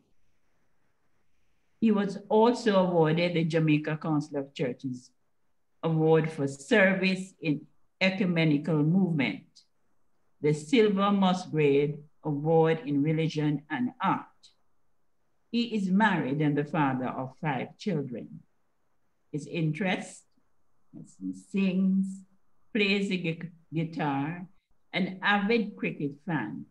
He was also awarded the Jamaica Council of Churches Award for Service in Ecumenical Movement, the Silver Musgrave Award in Religion and Art. He is married and the father of five children. His interests, he sings, plays the guitar, an avid cricket fan,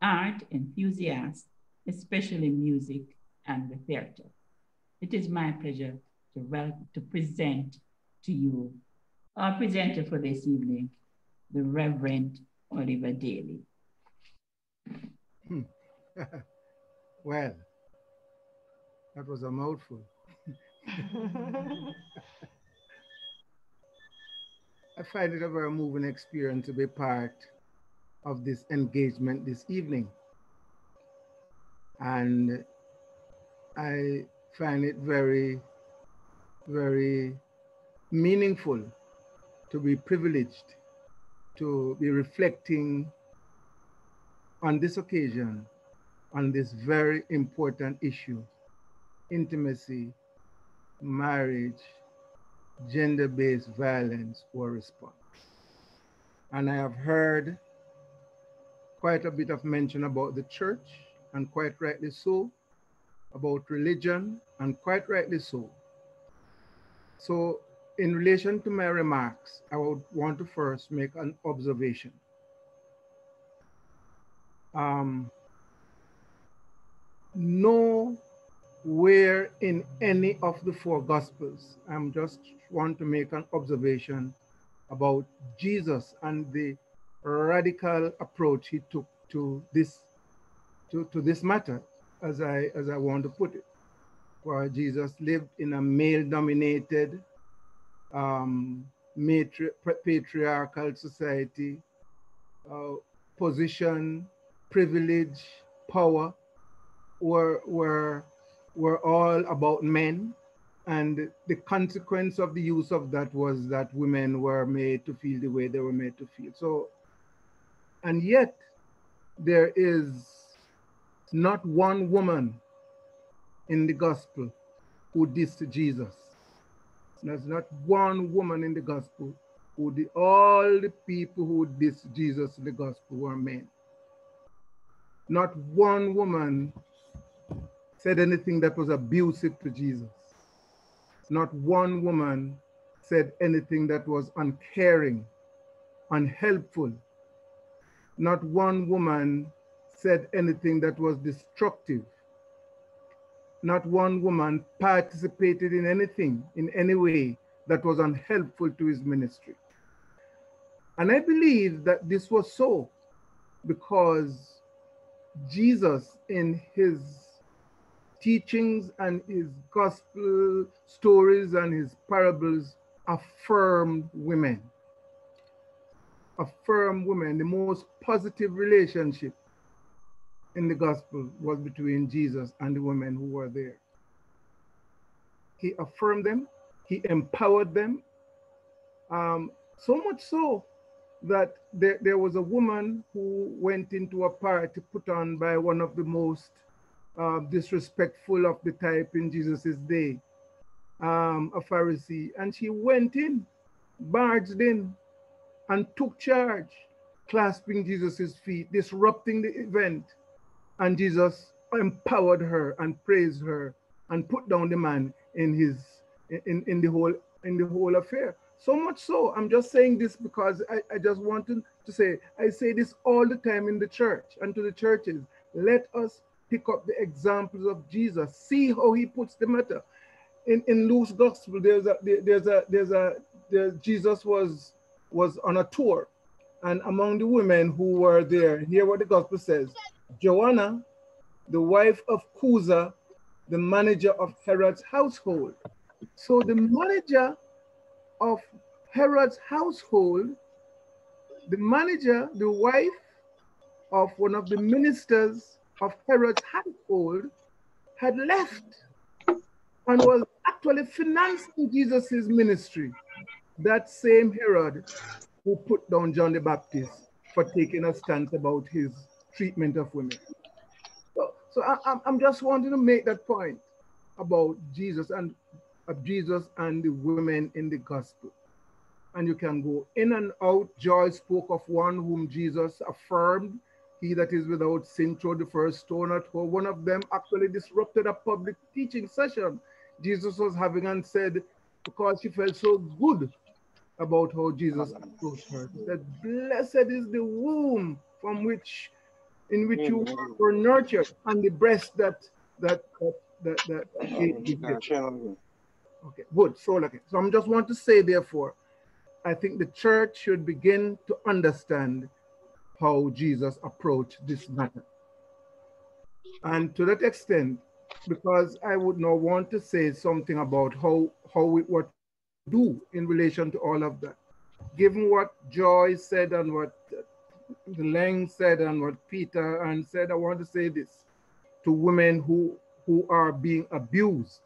art enthusiast, especially music and the theater. It is my pleasure to, to present to you our presenter for this evening, the Reverend Oliver Daly. Hmm. well, that was a mouthful. I find it a very moving experience to be part of this engagement this evening. And I find it very, very meaningful to be privileged to be reflecting on this occasion on this very important issue intimacy, marriage, gender based violence or response. And I have heard quite a bit of mention about the church, and quite rightly so, about religion, and quite rightly so. So in relation to my remarks, I would want to first make an observation. Um, nowhere in any of the four gospels, I'm just want to make an observation about Jesus and the radical approach he took to this to, to this matter, as I as I want to put it. Where Jesus lived in a male-dominated um, matri- patriarchal society, uh, position, privilege, power were, were, were all about men. And the consequence of the use of that was that women were made to feel the way they were made to feel. So, and yet there is not one woman in the gospel who dissed Jesus. There's not one woman in the gospel who the, all the people who diss Jesus in the gospel were men. Not one woman said anything that was abusive to Jesus. Not one woman said anything that was uncaring, unhelpful. Not one woman said anything that was destructive not one woman participated in anything in any way that was unhelpful to his ministry. And I believe that this was so because Jesus, in his teachings and his gospel stories and his parables, affirmed women. Affirmed women. The most positive relationship in the gospel was between Jesus and the women who were there. He affirmed them, he empowered them, um, so much so that there, there was a woman who went into a party put on by one of the most uh, disrespectful of the type in Jesus's day, um, a Pharisee, and she went in, barged in, and took charge, clasping Jesus's feet, disrupting the event, and Jesus empowered her and praised her and put down the man in his in, in the whole in the whole affair. So much so, I'm just saying this because I, I just wanted to say, I say this all the time in the church and to the churches. Let us pick up the examples of Jesus. See how he puts the matter. In, in Luke's gospel, there's a there's a there's a there's, Jesus was was on a tour, and among the women who were there, hear what the gospel says: Joanna, the wife of Chuza, the manager of Herod's household. So the manager of Herod's household, the manager, the wife of one of the ministers of Herod's household, had left and was actually financing Jesus's ministry. That same Herod who put down John the Baptist for taking a stance about his treatment of women. So, so I, I'm just wanting to make that point about Jesus and of Jesus and the women in the gospel. And you can go in and out. Joy spoke of one whom Jesus affirmed, he that is without sin throw the first stone at her. One of them actually disrupted a public teaching session Jesus was having and said, because she felt so good about how Jesus approached her. He said, Blessed is the womb from which in which you were nurtured, and the breast that that that that, that, Okay, good. So, okay. So I'm just want to say, therefore, I think the church should begin to understand how Jesus approached this matter. And to that extent, because I would now want to say something about how, how we what do in relation to all of that. Given what Joy said and what Laing said and what Peta-Anne said, I want to say this to women who, who are being abused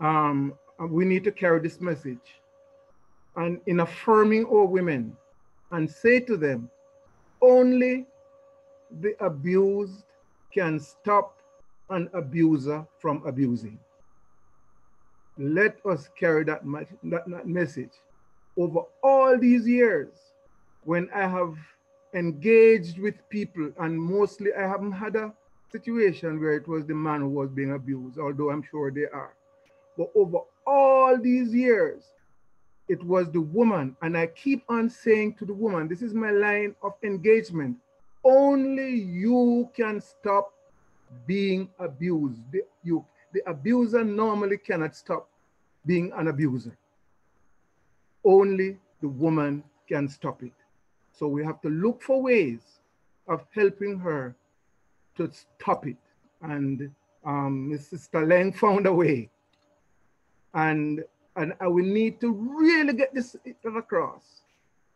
um, we need to carry this message and in affirming all women and say to them, only the abused can stop an abuser from abusing. Let us carry that, that, that message. Over all these years, when I have engaged with people, and mostly I haven't had a situation where it was the man who was being abused, although I'm sure they are. But over all these years, it was the woman. And I keep on saying to the woman, this is my line of engagement. Only you can stop being abused. The, you, the abuser normally cannot stop being an abuser. Only the woman can stop it. So we have to look for ways of helping her to stop it. And um, Mrs. Staleng found a way and and we need to really get this across.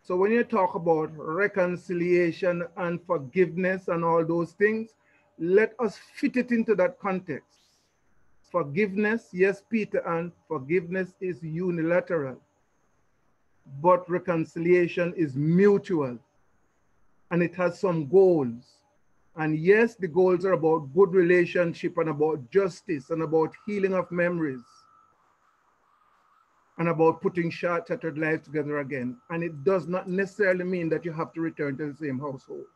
So when you talk about reconciliation and forgiveness and all those things, let us fit it into that context. Forgiveness, yes, Peter, and forgiveness is unilateral, but reconciliation is mutual and it has some goals. And yes, the goals are about good relationship and about justice and about healing of memories and about putting shattered lives together again. And it does not necessarily mean that you have to return to the same household.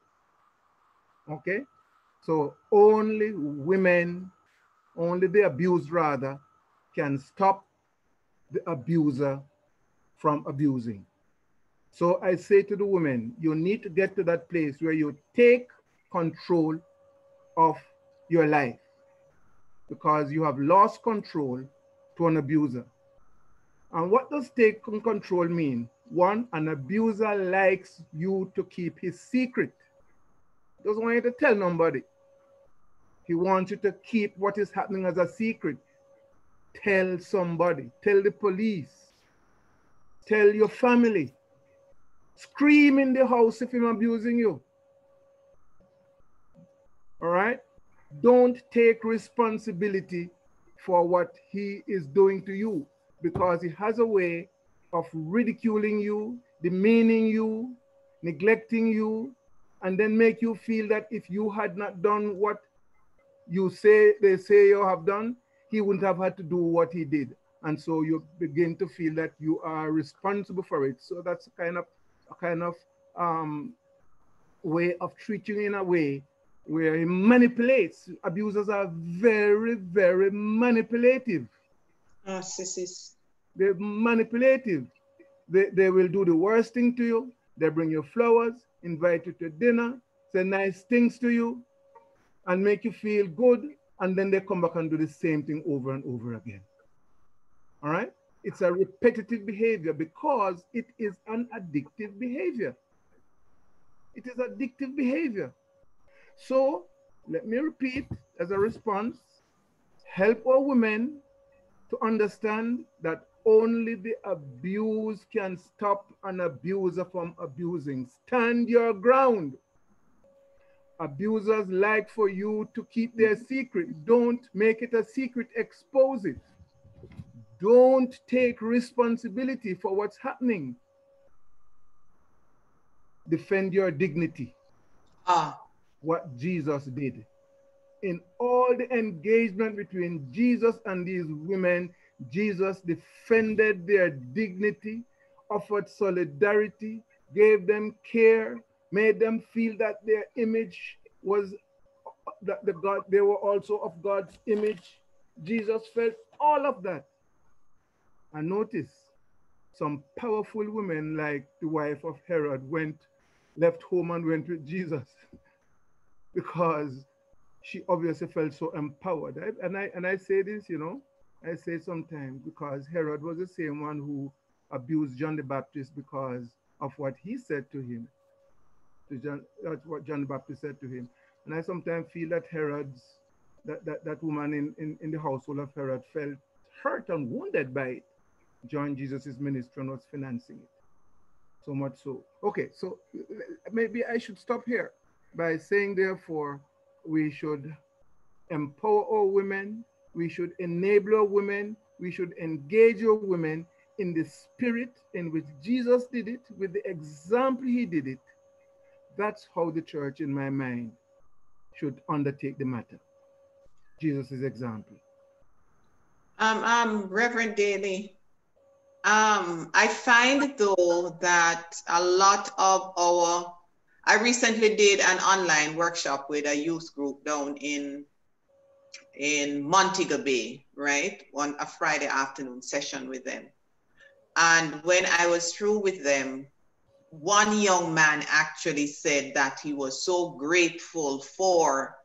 Okay? So only women, only the abused rather, can stop the abuser from abusing. So I say to the women, you need to get to that place where you take control of your life because you have lost control to an abuser. And what does take control mean? One, an abuser likes you to keep his secret. Doesn't want you to tell nobody. He wants you to keep what is happening as a secret. Tell somebody, tell the police, tell your family. Scream in the house if he's abusing you. All right? Don't take responsibility for what he is doing to you because he has a way of ridiculing you, demeaning you, neglecting you, and then make you feel that if you had not done what you say they say you have done, he wouldn't have had to do what he did. And so you begin to feel that you are responsible for it. So that's a kind of a kind of um, way of treating in a way where he manipulates. Abusers are very, very manipulative. Narcissists. They're manipulative. They, they will do the worst thing to you. They bring you flowers, invite you to dinner, say nice things to you, and make you feel good. And then they come back and do the same thing over and over again. All right? It's a repetitive behavior because it is an addictive behavior. It is addictive behavior. So let me repeat as a response, help our women to understand that only the abuse can stop an abuser from abusing. Stand your ground. Abusers like for you to keep their secret. Don't make it a secret, expose it. Don't take responsibility for what's happening. Defend your dignity. Ah. What Jesus did. In all the engagement between Jesus and these women, Jesus defended their dignity, offered solidarity, gave them care, made them feel that their image was that the God they were also of God's image. Jesus felt all of that. And notice some powerful women like the wife of Herod went, left home and went with Jesus because she obviously felt so empowered. And I and I say this, you know, I say sometimes because Herod was the same one who abused John the Baptist because of what he said to him. To John, that's what John the Baptist said to him. And I sometimes feel that Herod's, that, that, that woman in, in, in the household of Herod felt hurt and wounded by it. John Jesus' ministry and was financing it. So much so. Okay, so maybe I should stop here by saying, therefore, we should empower our women, we should enable our women, we should engage our women in the spirit in which Jesus did it, with the example he did it. That's how the church, in my mind, should undertake the matter. Jesus' example. Um, um, Reverend Daly, um, I find though that a lot of our, I recently did an online workshop with a youth group down in in Montego Bay, right? On a Friday afternoon session with them. And when I was through with them, one young man actually said that he was so grateful for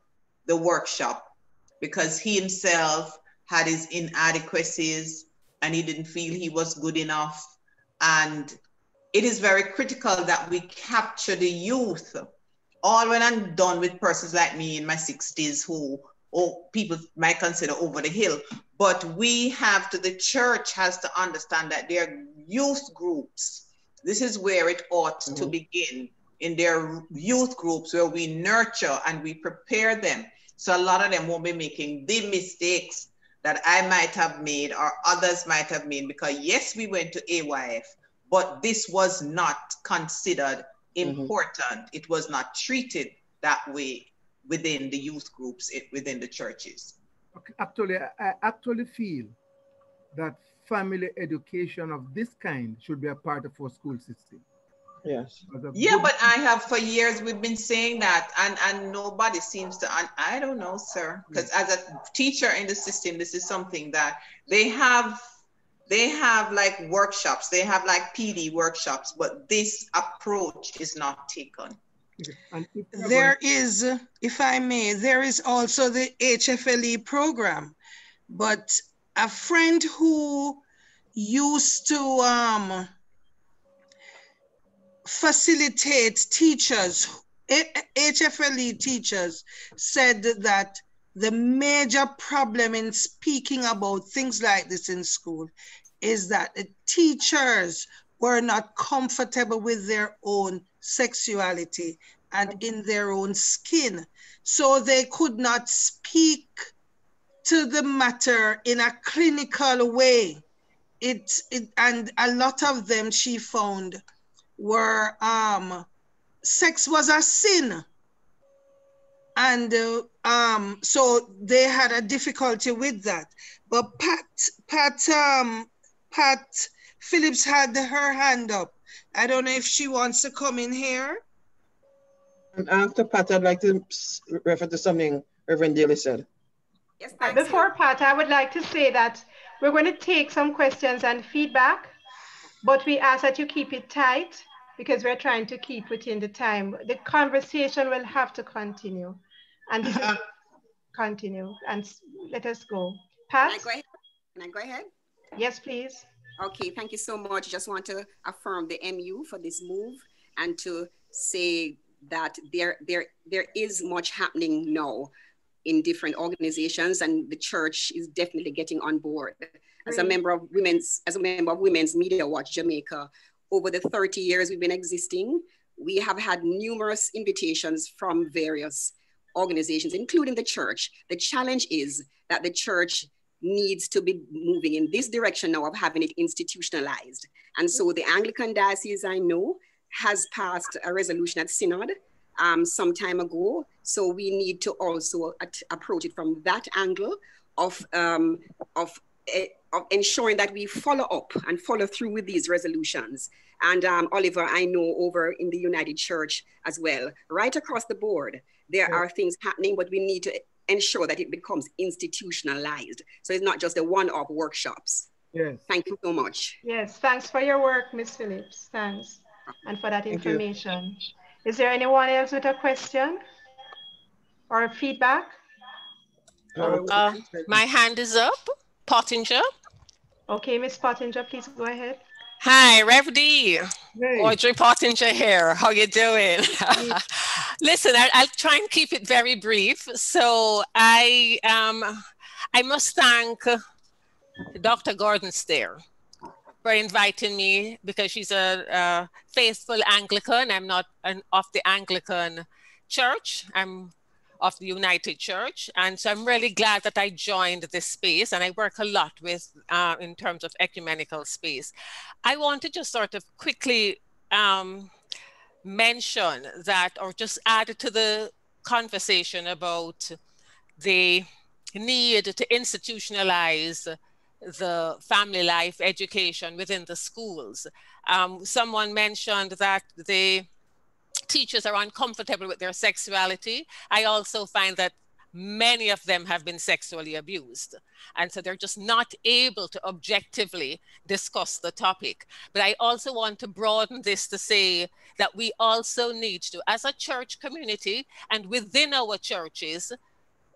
the workshop because he himself had his inadequacies and he didn't feel he was good enough. And it is very critical that we capture the youth. All when I'm done with persons like me in my 60s who or people might consider over the hill. But we have to, the church has to understand that there are youth groups. This is where it ought mm-hmm. to begin in their youth groups where we nurture and we prepare them. So a lot of them won't be making the mistakes that I might have made or others might have made because yes, we went to AYF, but this was not considered mm-hmm. important. Mm-hmm. It was not treated that way within the youth groups within the churches? Actually, I actually feel that family education of this kind should be a part of our school system. Yes. Yeah, but I have for years we've been saying that, and and nobody seems to. And I don't know, sir, because as a teacher in the system, this is something that they have. They have like workshops. They have like PD workshops, but this approach is not taken. There is, if I may, there is also the HFLE program, but a friend who used to um, facilitate teachers, HFLE teachers said that the major problem in speaking about things like this in school is that the teachers were not comfortable with their own sexuality and in their own skin. So they could not speak to the matter in a clinical way. It, it and a lot of them she found were um, sex was a sin and uh, um, so they had a difficulty with that. But Pat, Pat, um, Pat Phillips had her hand up. I don't know if she wants to come in here. And after Pat, I'd like to refer to something Reverend Daly said. Yes, thanks. Before Pat, I would like to say that we're going to take some questions and feedback, but we ask that you keep it tight because we're trying to keep within the time. The conversation will have to continue and uh-huh. continue and let us go. Pat? Can I go ahead? Can I go ahead? Yes, please. Okay, thank you so much. Just want to affirm the MU for this move and to say that there, there, there is much happening now in different organizations and the church is definitely getting on board. As a member of women's, as a member of Women's Media Watch Jamaica, over the 30 years we've been existing, we have had numerous invitations from various organizations, including the church. The challenge is that the church needs to be moving in this direction now of having it institutionalized. And so the Anglican Diocese, I know, has passed a resolution at Synod um, some time ago. So we need to also at- approach it from that angle of, um, of, uh, of ensuring that we follow up and follow through with these resolutions. And um, Oliver, I know over in the United Church as well, right across the board, there are things happening, but we need to ensure that it becomes institutionalized. So it's not just a one-off workshops. Yes. Thank you so much. Yes, thanks for your work, Ms. Phillips. Thanks. And for that Thank information. Is there anyone else with a question or a feedback? Uh, my hand is up. Pottinger. Okay, Miss Pottinger, please go ahead. Hi, Rev D. Audrey Pottinger here. How you doing? Listen, I, I'll try and keep it very brief. So I um, I must thank Dr. Gordon Stair for inviting me because she's a, a faithful Anglican. I'm not an, of the Anglican Church. I'm of the United Church. And so I'm really glad that I joined this space and I work a lot with uh, in terms of ecumenical space. I want to just sort of quickly um, mention that or just add to the conversation about the need to institutionalize the family life education within the schools. Um, someone mentioned that the teachers are uncomfortable with their sexuality. I also find that many of them have been sexually abused. And so they're just not able to objectively discuss the topic. But I also want to broaden this to say that we also need to, as a church community and within our churches,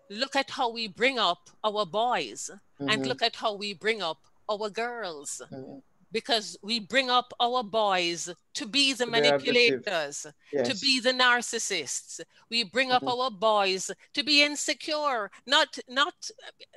look at how we bring up our boys mm-hmm. and look at how we bring up our girls. Mm-hmm because we bring up our boys to be the manipulators, yes. to be the narcissists. We bring up mm-hmm. our boys to be insecure. Not, not,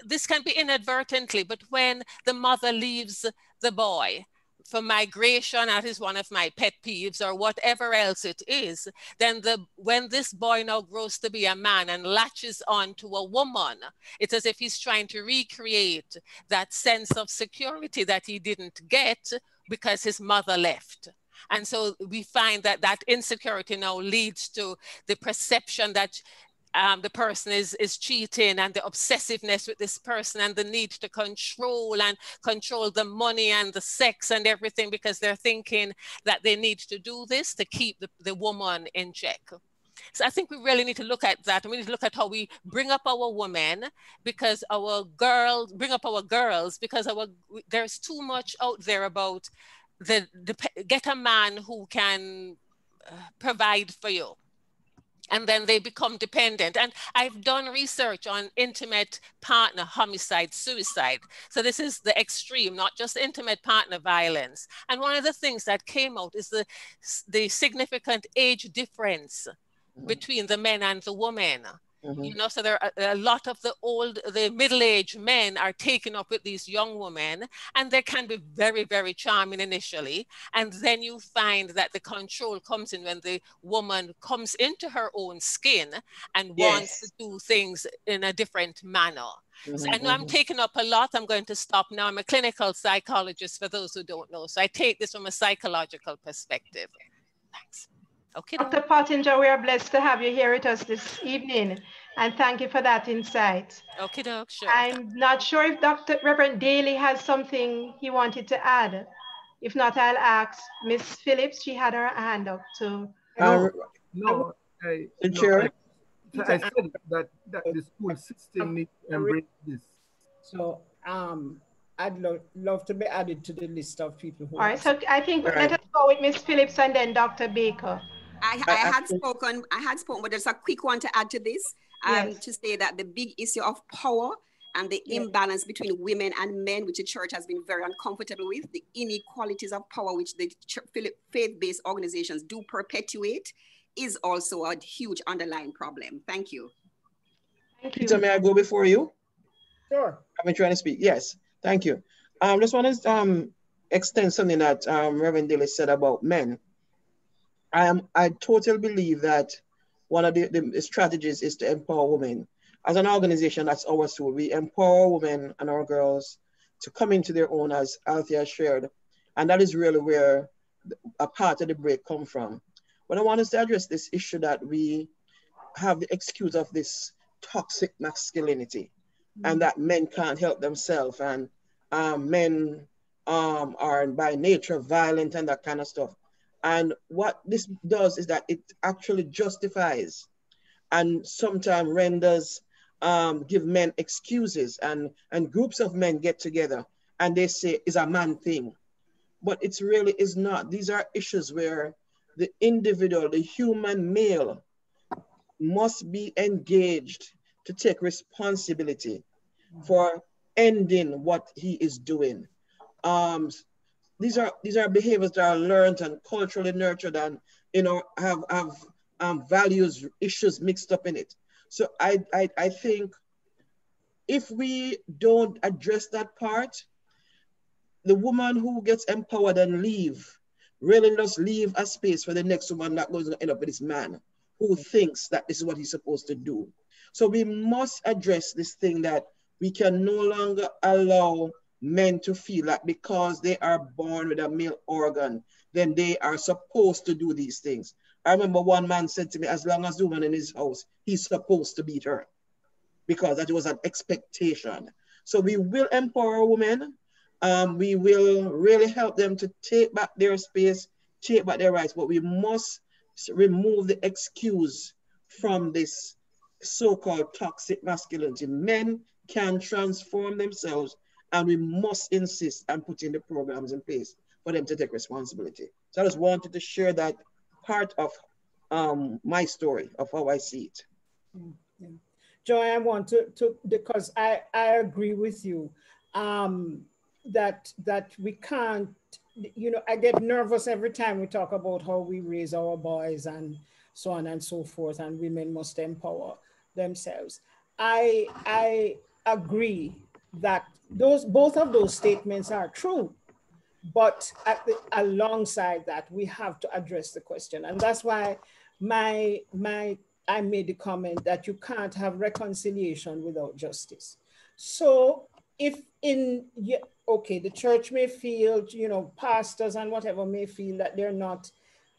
this can be inadvertently, but when the mother leaves the boy, for migration, that is one of my pet peeves, or whatever else it is, then the when this boy now grows to be a man and latches on to a woman, it's as if he's trying to recreate that sense of security that he didn't get because his mother left. And so we find that that insecurity now leads to the perception that um, the person is is cheating and the obsessiveness with this person and the need to control and control the money and the sex and everything because they're thinking that they need to do this to keep the, the woman in check. So I think we really need to look at that. And we need to look at how we bring up our women because our girls bring up our girls because our there's too much out there about the, the get a man who can uh, provide for you and then they become dependent. And I've done research on intimate partner homicide, suicide. So this is the extreme, not just intimate partner violence. And one of the things that came out is the, the significant age difference mm-hmm. between the men and the women. Mm-hmm. You know, so there are a lot of the old, the middle-aged men are taken up with these young women, and they can be very, very charming initially, and then you find that the control comes in when the woman comes into her own skin and yes. wants to do things in a different manner. Mm-hmm. So I know I'm mm-hmm. taking up a lot. I'm going to stop now. I'm a clinical psychologist for those who don't know. So I take this from a psychological perspective. Thanks. Okay. Dr. Pottinger, we are blessed to have you here with us this evening. And thank you for that insight. Okay, doc, sure. I'm not sure if Dr. Reverend Daly has something he wanted to add. If not, I'll ask Miss Phillips. She had her hand up too. Uh, no, I, no, I, I said that, that the school system needs to embrace this. So um, I'd lo love to be added to the list of people who. All right, so I think right. let us go with Miss Phillips and then Dr. Baker. I, I, had spoken, I had spoken, but there's a quick one to add to this, um, yes. to say that the big issue of power and the yes. imbalance between women and men, which the church has been very uncomfortable with, the inequalities of power, which the faith-based organizations do perpetuate, is also a huge underlying problem. Thank you. Thank you. Peter, may I go before you? Sure. I've been trying to speak. Yes, thank you. Um, just want to um, extend something that um, Reverend Dillis said about men. I am I totally believe that one of the, the strategies is to empower women. As an organization, that's our tool. We empower women and our girls to come into their own, as Althea shared. And that is really where a part of the break come from. But I want us to address this issue that we have the excuse of this toxic masculinity mm-hmm. and that men can't help themselves and um, men um, are by nature violent and that kind of stuff. And what this does is that it actually justifies and sometimes renders, um, give men excuses and, and groups of men get together and they say it's a man thing. But it really is not. These are issues where the individual, the human male, must be engaged to take responsibility for ending what he is doing. Um, these are these are behaviors that are learned and culturally nurtured and you know have have um, values issues mixed up in it. So I, I I think if we don't address that part, the woman who gets empowered and leave really just leave a space for the next woman that goes to end up with this man who thinks that this is what he's supposed to do. So we must address this thing that we can no longer allow men to feel that because they are born with a male organ, then they are supposed to do these things. I remember one man said to me, as long as the woman in his house, he's supposed to beat her because that was an expectation. So we will empower women. Um, we will really help them to take back their space, take back their rights, but we must remove the excuse from this so-called toxic masculinity. Men can transform themselves and we must insist and put in the programs in place for them to take responsibility. So I just wanted to share that part of um, my story of how I see it. Yeah. Joy, I want to, to because I, I agree with you um, that that we can't, you know, I get nervous every time we talk about how we raise our boys and so on and so forth, and women must empower themselves. I I agree that those both of those statements are true but the, alongside that we have to address the question. And that's why my my i made the comment that you can't have reconciliation without justice. So if in okay the church may feel you know pastors and whatever may feel that they're not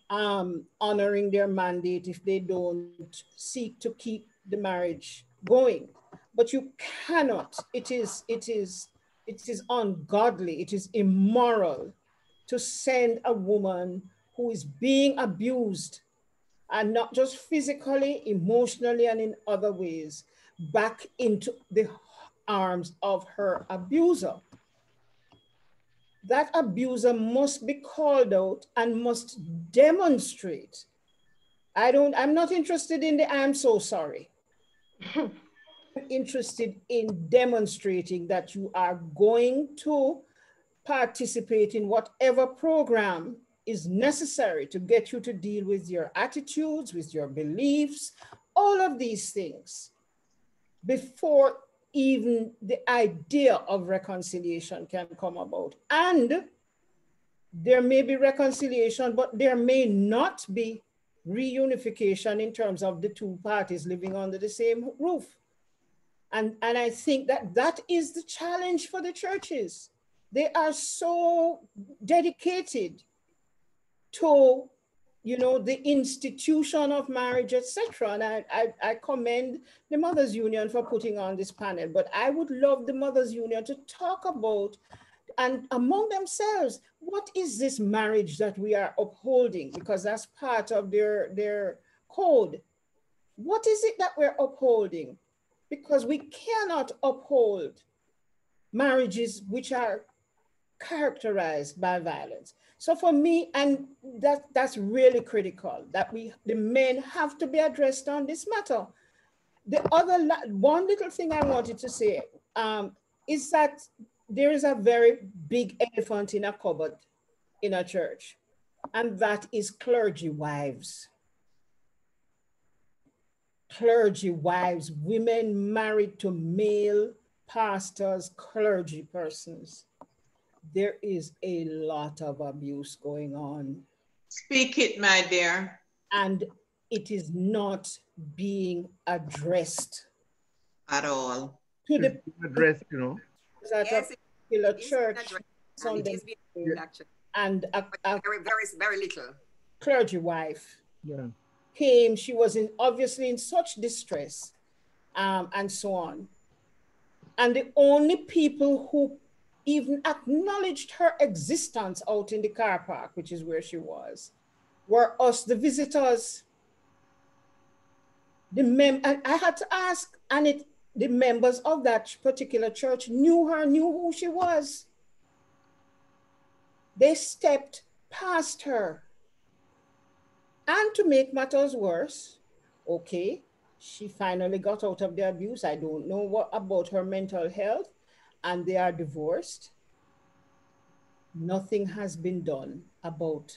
um, honoring their mandate if they don't seek to keep the marriage going but you cannot. It is it is it is ungodly. It is immoral to send a woman who is being abused and not just physically emotionally and in other ways back into the arms of her abuser. That abuser must be called out and must demonstrate. I don't, I'm not interested in the I'm so sorry. interested in demonstrating that you are going to participate in whatever program is necessary to get you to deal with your attitudes, with your beliefs, all of these things before even the idea of reconciliation can come about. And there may be reconciliation, but there may not be reunification in terms of the two parties living under the same roof. And, and I think that that is the challenge for the churches. They are so dedicated to, you know, the institution of marriage, etc. And I, I, I commend the Mothers Union for putting on this panel, but I would love the Mothers Union to talk about and among themselves, what is this marriage that we are upholding? Because that's part of their, their code. What is it that we're upholding? Because we cannot uphold marriages which are characterized by violence. So for me, and that, that's really critical, that we, the men have to be addressed on this matter. The other, one little thing I wanted to say um, is that there is a very big elephant in a cupboard in a church, and that is clergy wives. Clergy wives, women married to male pastors, clergy persons. There is a lot of abuse going on. Speak it, my dear. And it is not being addressed at all. To the addressed, you know at yes, a particular church Sunday and a, a very, very, very little clergy wife yeah. Came. She was in obviously in such distress, um, and so on. And the only people who even acknowledged her existence out in the car park, which is where she was, were us, the visitors. The mem- and I had to ask, and it the members of that particular church knew her, knew who she was. They stepped past her. And to make matters worse, okay, she finally got out of the abuse. I don't know what about her mental health, and they are divorced. Nothing has been done about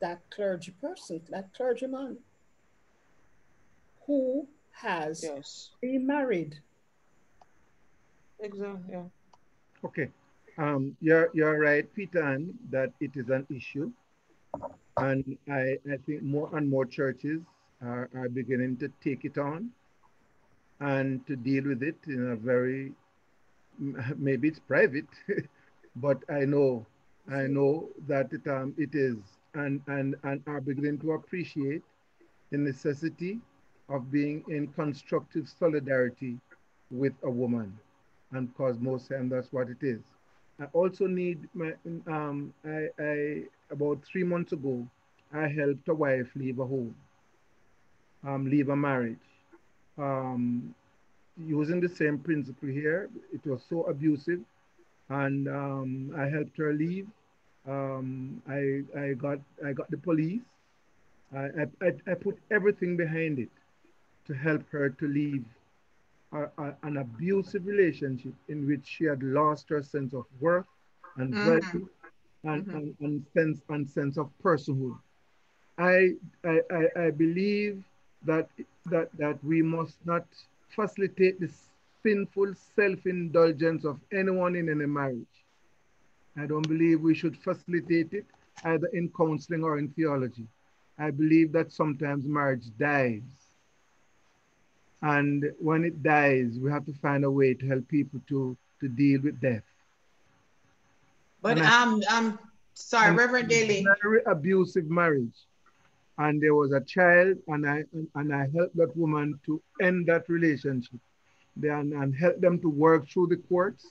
that clergy person, that clergyman who has yes. remarried. Exactly. Yeah. Okay. Um, you're you're right, Peter, that it is an issue, and I I think more and more churches are, are beginning to take it on, and to deal with it in a very maybe it's private, but I know I know that it um it is, and and and are beginning to appreciate the necessity of being in constructive solidarity with a woman and cause most times that's what it is. I also need my, um, I, I, about three months ago, I helped a wife leave a home, um, leave a marriage. Um, using the same principle here, it was so abusive and um, I helped her leave. Um, I, I, got, I got the police. I, I, I put everything behind it to help her to leave a, an abusive relationship in which she had lost her sense of worth and mm-hmm. value and, mm-hmm. and, and, sense and sense of personhood. I, I, I, I believe that, that, that we must not facilitate the sinful self-indulgence of anyone in any marriage. I don't believe we should facilitate it either in counseling or in theology. I believe that sometimes marriage dies and when it dies, we have to find a way to help people to, to deal with death. But I'm, I'm sorry, Reverend Daly. Very abusive marriage. And there was a child, and I and I helped that woman to end that relationship, then and help them to work through the courts.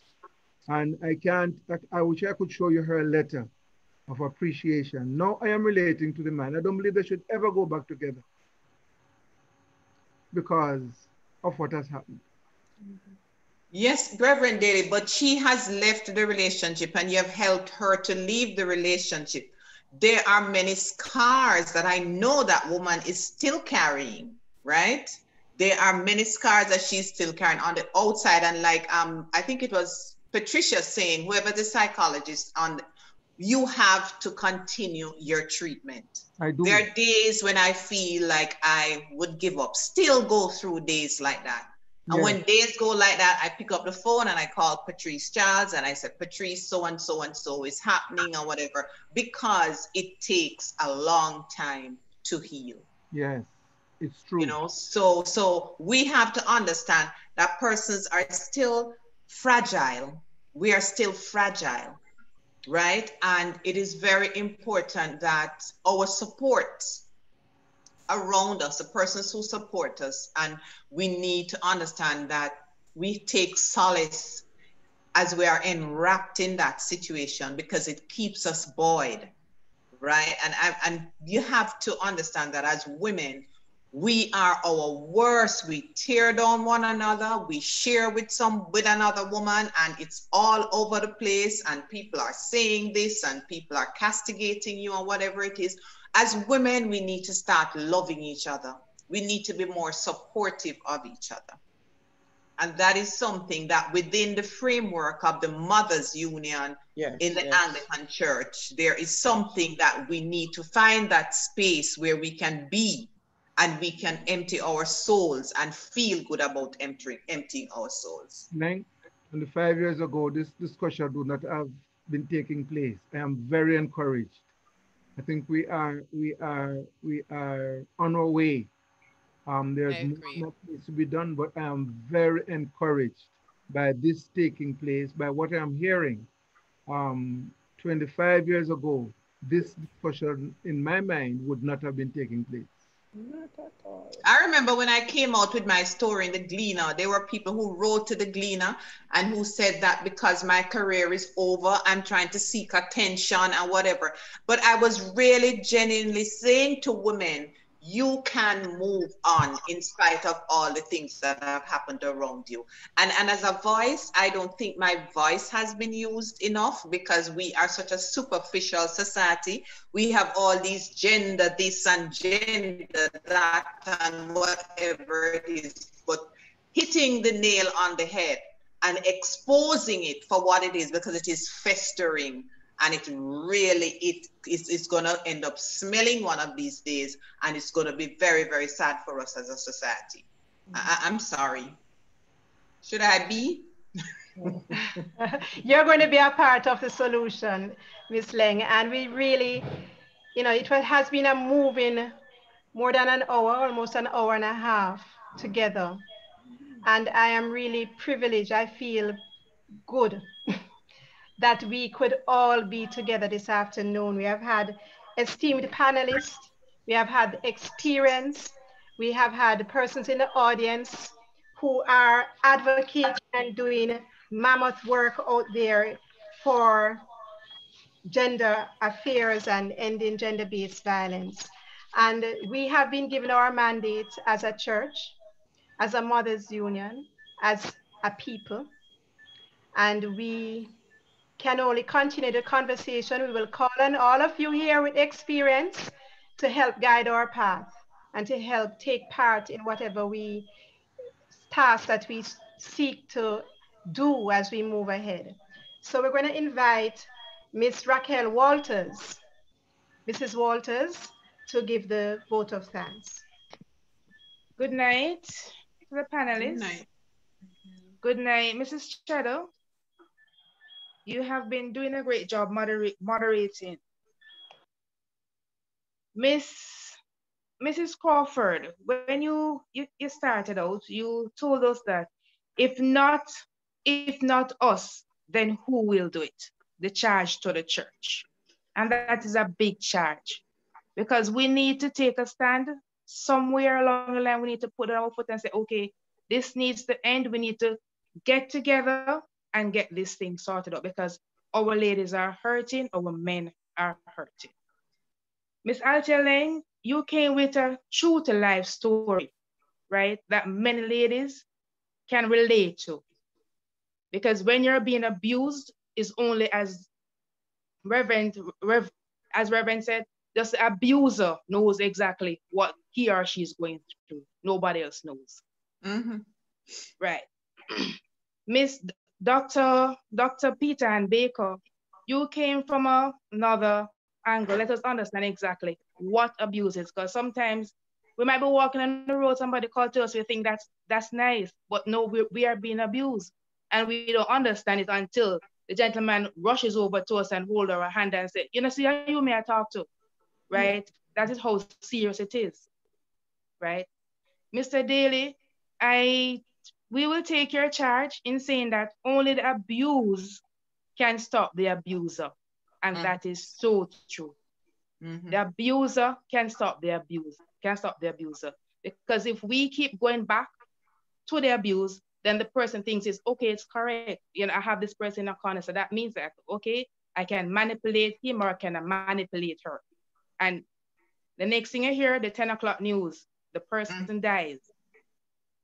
And I can't. I wish I could show you her letter of appreciation. Now I am relating to the man. I don't believe they should ever go back together because of what has happened. Yes, Reverend Daly, but she has left the relationship and you have helped her to leave the relationship. there are many scars that I know that woman is still carrying, right? There are many scars that she's still carrying on the outside. And like um, I think it was Patricia saying, whoever the psychologist on you have to continue your treatment. I do. There are days when I feel like I would give up, still go through days like that. And yeah. when days go like that, I pick up the phone and I call Patrice Charles and I said, Patrice, so and so and so is happening or whatever, because it takes a long time to heal. Yes, it's true. You know, so so we have to understand that persons are still fragile. We are still fragile, right? And it is very important that our support around us, the persons who support us. And we need to understand that we take solace as we are enwrapped in that situation because it keeps us buoyed, right? And, and you have to understand that as women, we are our worst we tear down one another we share with some with another woman and it's all over the place and people are saying this and people are castigating you or whatever it is as women, we need to start loving each other. We need to be more supportive of each other. And that is something that within the framework of the Mothers Union yes, in the yes. Anglican Church, there is something that we need to find that space where we can be and we can empty our souls and feel good about emptying, emptying our souls. Nine, and five years ago, this discussion would not have been taking place. I am very encouraged I think we are we are we are on our way. Um, there's more needs to be done, but I am very encouraged by this taking place, by what I'm hearing. Um, 25 years ago, this discussion in my mind would not have been taking place. Not at all. I remember when I came out with my story in the Gleaner, there were people who wrote to the Gleaner and who said that because my career is over, I'm trying to seek attention and whatever. But I was really genuinely saying to women, you can move on in spite of all the things that have happened around you. And, and as a voice, I don't think my voice has been used enough because we are such a superficial society. We have all these gender this and gender that and whatever it is. But hitting the nail on the head and exposing it for what it is because it is festering and it really it is it's going to end up smelling one of these days and it's going to be very very sad for us as a society. Mm. I, i'm sorry. Should i be? You're going to be a part of the solution miss Laing and we really you know it has been a moving more than an hour almost an hour and a half together. And i am really privileged. I feel good that we could all be together this afternoon. We have had esteemed panelists, we have had experience, we have had persons in the audience who are advocating and doing mammoth work out there for gender affairs and ending gender-based violence. And we have been given our mandate as a church, as a mothers union, as a people. And we can only continue the conversation. We will call on all of you here with experience to help guide our path and to help take part in whatever we task that we seek to do as we move ahead. So we're going to invite Miss Raquel Walters, Mrs. Walters, to give the vote of thanks. Good night to the panelists. Good night, Good night Mrs. Shadow. You have been doing a great job moder moderating. Miss Mrs. Crawford, when you, you, you started out, you told us that if not, if not us, then who will do it? The charge to the church. And that is a big charge because we need to take a stand somewhere along the line. We need to put our foot and say, okay, this needs to end. We need to get together and get this thing sorted out because our ladies are hurting, our men are hurting. Miss Laing, you came with a true to life story, right? That many ladies can relate to. Because when you're being abused, is only as Reverend, Rev, as Reverend said, just the abuser knows exactly what he or she is going through. Nobody else knows. Mm-hmm. Right. Miss Dr. Dr. Peta-Anne Baker, you came from a, another angle. Let us understand exactly what abuse is, because sometimes we might be walking on the road, somebody called to us, we think that's that's nice, but no, we, we are being abused. And we don't understand it until the gentleman rushes over to us and hold our hand and say, you know, see how you may I talk to, right? Mm-hmm. That is how serious it is, right? Mr. Daly, I we will take your charge in saying that only the abuse can stop the abuser. And mm. that is so true. Mm-hmm. The abuser can stop the abuse, can stop the abuser. Because if we keep going back to the abuse, then the person thinks it's okay, it's correct. You know, I have this person in a corner. So that means that, okay, I can manipulate him or I can manipulate her. And the next thing I hear, the 10 o'clock news, the person mm. dies,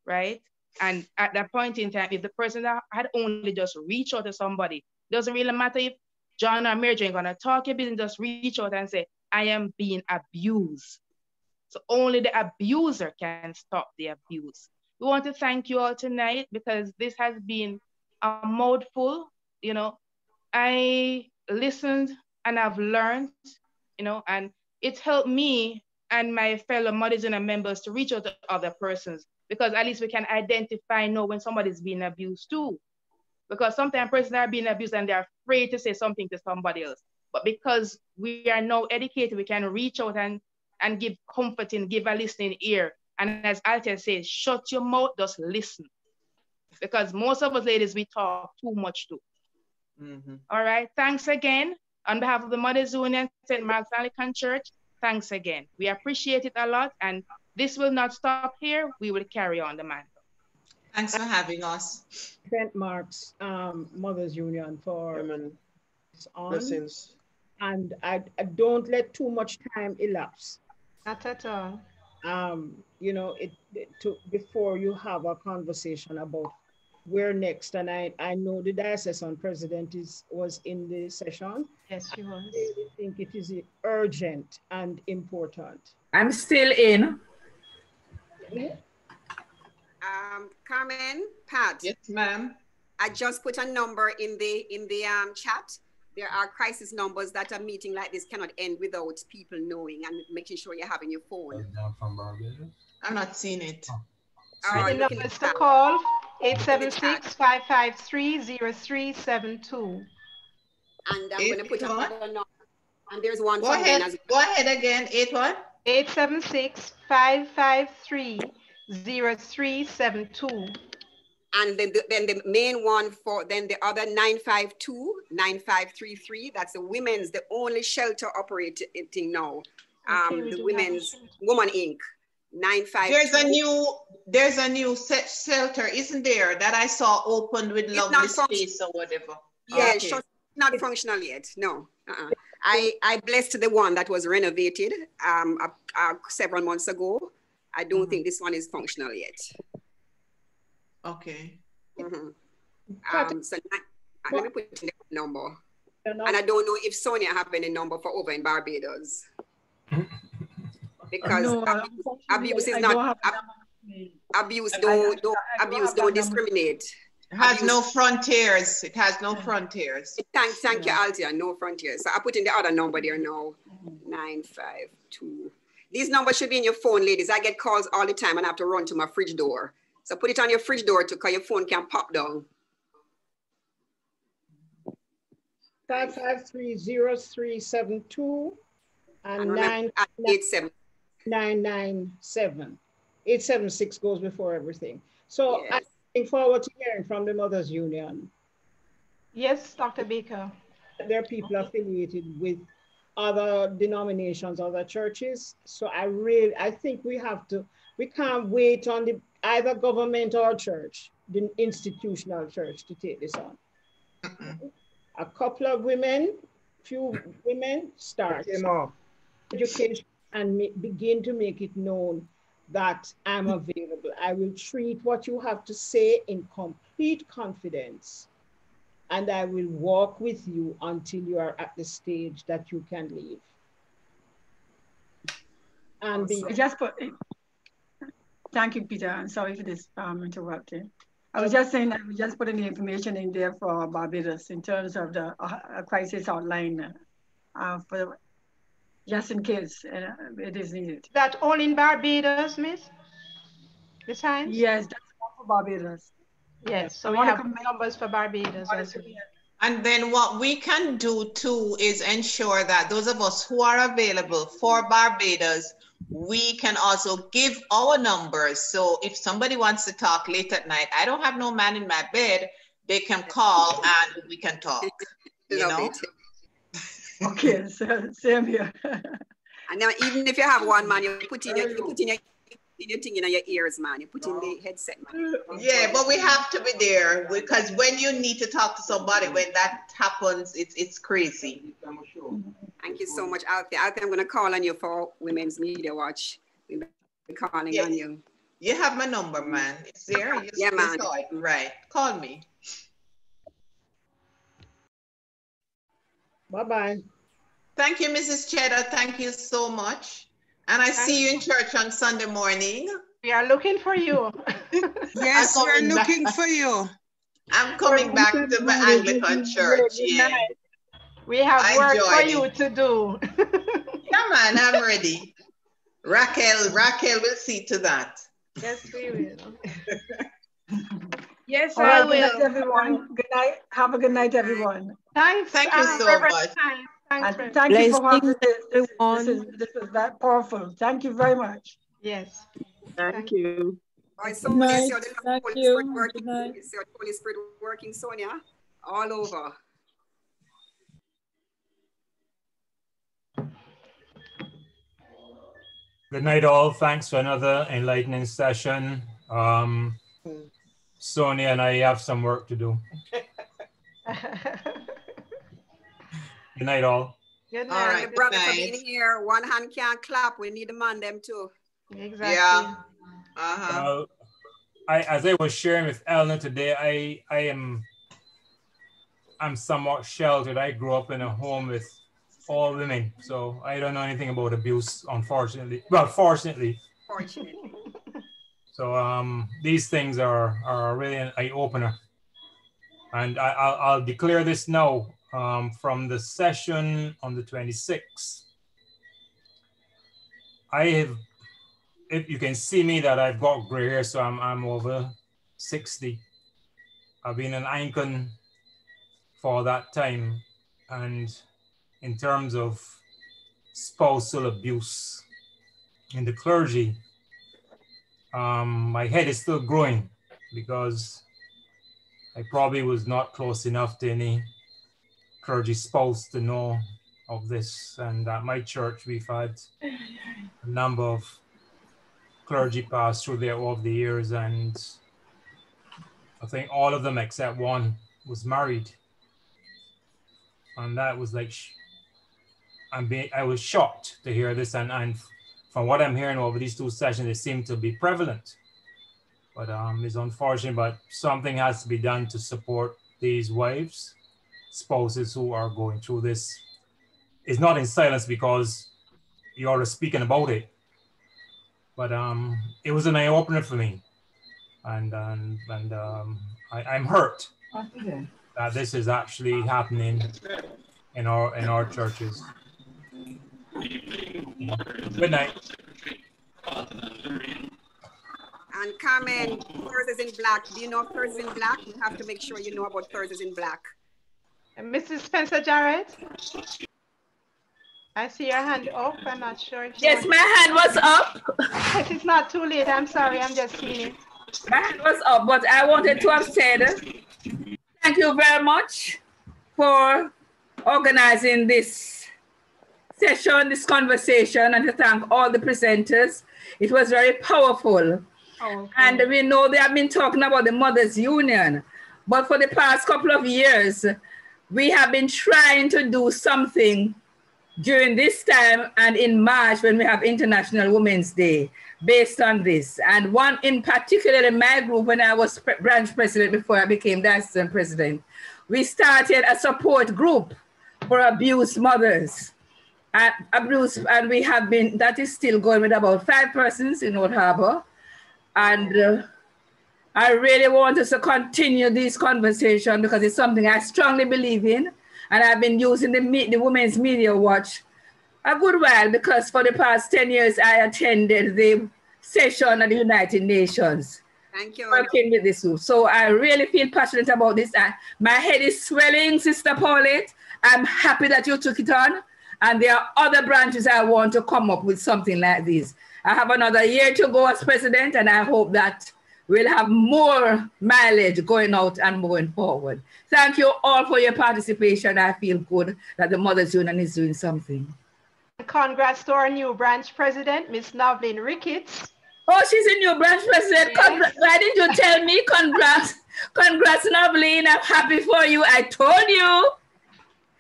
right? And at that point in time, if the person that had only just reached out to somebody, doesn't really matter if John or Mary Jane gonna talk your business, just reach out and say, I am being abused. So only the abuser can stop the abuse. We want to thank you all tonight because this has been a mouthful. You know, I listened and I've learned, you know, and it helped me and my fellow mothers and members to reach out to other persons because at least we can identify, know when somebody's being abused too. Because sometimes persons are being abused and they're afraid to say something to somebody else. But because we are now educated, we can reach out and, and give comforting, give a listening ear. And as Alta says, shut your mouth, just listen. Because most of us ladies, we talk too much too. Mm-hmm. All right, thanks again. On behalf of the Mothers Union, St. Mark's Anglican Church, thanks again. We appreciate it a lot. And this will not stop here. We will carry on the mantle. Thanks for having us. St. Mark's um, Mothers Union for Amen. on. Blessings. And I, I, don't let too much time elapse. Not at all. Um, you know, it, it to before you have a conversation about where next. And I, I know the diocesan president is was in the session. Yes, she was. I really think it is urgent and important. I'm still in. Um, Carmen, Pat. Yes, ma'am. I just put a number in the in the um, chat. There are crisis numbers that a meeting like this cannot end without people knowing and making sure you're having your phone. I'm not seeing it. Oh. All right, the numbers to call 876-553-0372. And I'm going to put another number. And there's one. Go ahead. Go ahead again. Eight what? 876-553-0372. And then the, then the main one for, then the other 952-9533, that's the women's, the only shelter operating now. Um, okay, the Women's, Woman Inc. 952. There's a new, there's a new shelter, isn't there, that I saw opened with lovely space or whatever. Yeah, okay. not functional yet, no. Uh -uh. I, I blessed the one that was renovated um, several months ago. I don't mm-hmm. think this one is functional yet. Okay. Mm-hmm. Um, so uh, let me put in the number. And I don't know if Sonia have any number for over in Barbados. because no, abuse, abuse, is not ab, abuse don't, don't abuse don't discriminate. It has no frontiers. It has no frontiers. Thank, thank yeah. you, Althea. No frontiers. So I put in the other number there now. Mm-hmm. Nine five two. These numbers should be in your phone, ladies. I get calls all the time and I have to run to my fridge door. So put it on your fridge door to because your phone can pop down. Five five three zero three seven two and, and nine eight seven nine nine seven. Eight seven six goes before everything. So yes. I looking forward to hearing from the Mothers Union. Yes, Dr. Baker. There are people affiliated with other denominations, other churches. So I really, I think we have to, we can't wait on the either government or church, the institutional church to take this on. A couple of women, few women start education and begin to make it known that I'm available. I will treat what you have to say in complete confidence and I will walk with you until you are at the stage that you can leave. and be just put. Thank you, Peter. I'm sorry for this um, interrupting. I was just saying that we just putting the information in there for Barbados in terms of the uh, crisis outline uh, for just in case uh, it is needed. That all in Barbados, Miss? The times? Yes, that's all for Barbados. Yes, so we have numbers for Barbados as well. And then what we can do too is ensure that those of us who are available for Barbados, we can also give our numbers. So if somebody wants to talk late at night, I don't have no man in my bed, they can call and we can talk. You know? Okay, so same here. and now even if you have one man, you put in your, you put in your your thing in your ears, man. You put in the headset, man. Yeah, but we have to be there because when you need to talk to somebody, when that happens, it's it's crazy. Thank you so much, Althea. Althea, I'm gonna call on you for Women's Media Watch. We'll be calling yeah. on you. You have my number, man. It's there. You yeah, man. It. Right. Call me. Bye-bye. Thank you, Mrs. Cheddar. Thank you so much. And I see you in church on Sunday morning. We are looking for you. yes, we're looking back. for you. I'm coming back to my Anglican church. Yeah. We have I work for it. you to do. Come on, I'm ready. Raquel, Raquel will see to that. Yes, we will. yes, All I right, will. Good night, everyone. Good night. Have a good night, everyone. Thanks. Thank you so Reverend much. Time. Thanks, and thank you for having this. This, this, is, this was that powerful. Thank you very much. Yes. Thank you. Right, so night. the Thank Holy you. Spirit working, is the Holy Spirit working, Sonia, all over. Good night, all. Thanks for another enlightening session. Um, Sonia and I have some work to do. Good night, all. Good night. All right, brother, for being here. One hand can't clap. We need a man them too. Exactly. Yeah. Uh-huh. Uh, I, as I was sharing with Elna today, I, I am, I'm somewhat sheltered. I grew up in a home with all women, so I don't know anything about abuse, unfortunately. Well, fortunately. Fortunately. So um, these things are are really an eye opener, and I, I'll, I'll declare this now um, from the session on the 26th. I have, if you can see me that I've got gray hair, so I'm, I'm over 60. I've been an icon for that time. And in terms of spousal abuse in the clergy, um, my head is still growing because I probably was not close enough to any clergy supposed to know of this. And at my church, we've had a number of clergy pass through there over the years, and I think all of them except one was married. And that was like, I'm being, I was shocked to hear this. And, and from what I'm hearing over these two sessions, they seem to be prevalent. But um, it's unfortunate, but something has to be done to support these wives spouses who are going through this is not in silence because you're speaking about it. But um, it was an eye opener for me, and and and um, I, I'm hurt that this is actually happening in our in our churches. Good night. And Carmen, Thursdays in Black. Do you know Thursdays in Black? You have to make sure you know about Thursdays in Black. Mrs. Spencer Jarrett? I see your hand up. I'm not sure. yes, my hand was up. But it's not too late. I'm sorry. I'm just seeing it. My hand was up, but I wanted to have said thank you very much for organizing this session, this conversation, and to thank all the presenters. It was very powerful. Oh, okay. And we know they have been talking about the Mothers Union, but for the past couple of years, we have been trying to do something during this time and in March when we have International Women's Day based on this. And one in particular in my group, when I was branch president before I became the assistant president, we started a support group for abused mothers. and abuse, and we have been, that is still going with about five persons in Old Harbour. And uh, I really want us to continue this conversation because it's something I strongly believe in. And I've been using the, the Women's Media Watch a good while because for the past 10 years, I attended the session at the United Nations. Thank you. Working with this group. So I really feel passionate about this. I, my head is swelling, Sister Paulette. I'm happy that you took it on. And there are other branches I want to come up with something like this. I have another year to go as president, and I hope that we'll have more mileage going out and moving forward. Thank you all for your participation. I feel good that the Mothers Union is doing something. Congrats to our new branch president, Miss Novlin Ricketts. Oh, she's a new branch president. Yes. Why didn't you tell me? Congrats. Congrats, Novlin. I'm happy for you. I told you.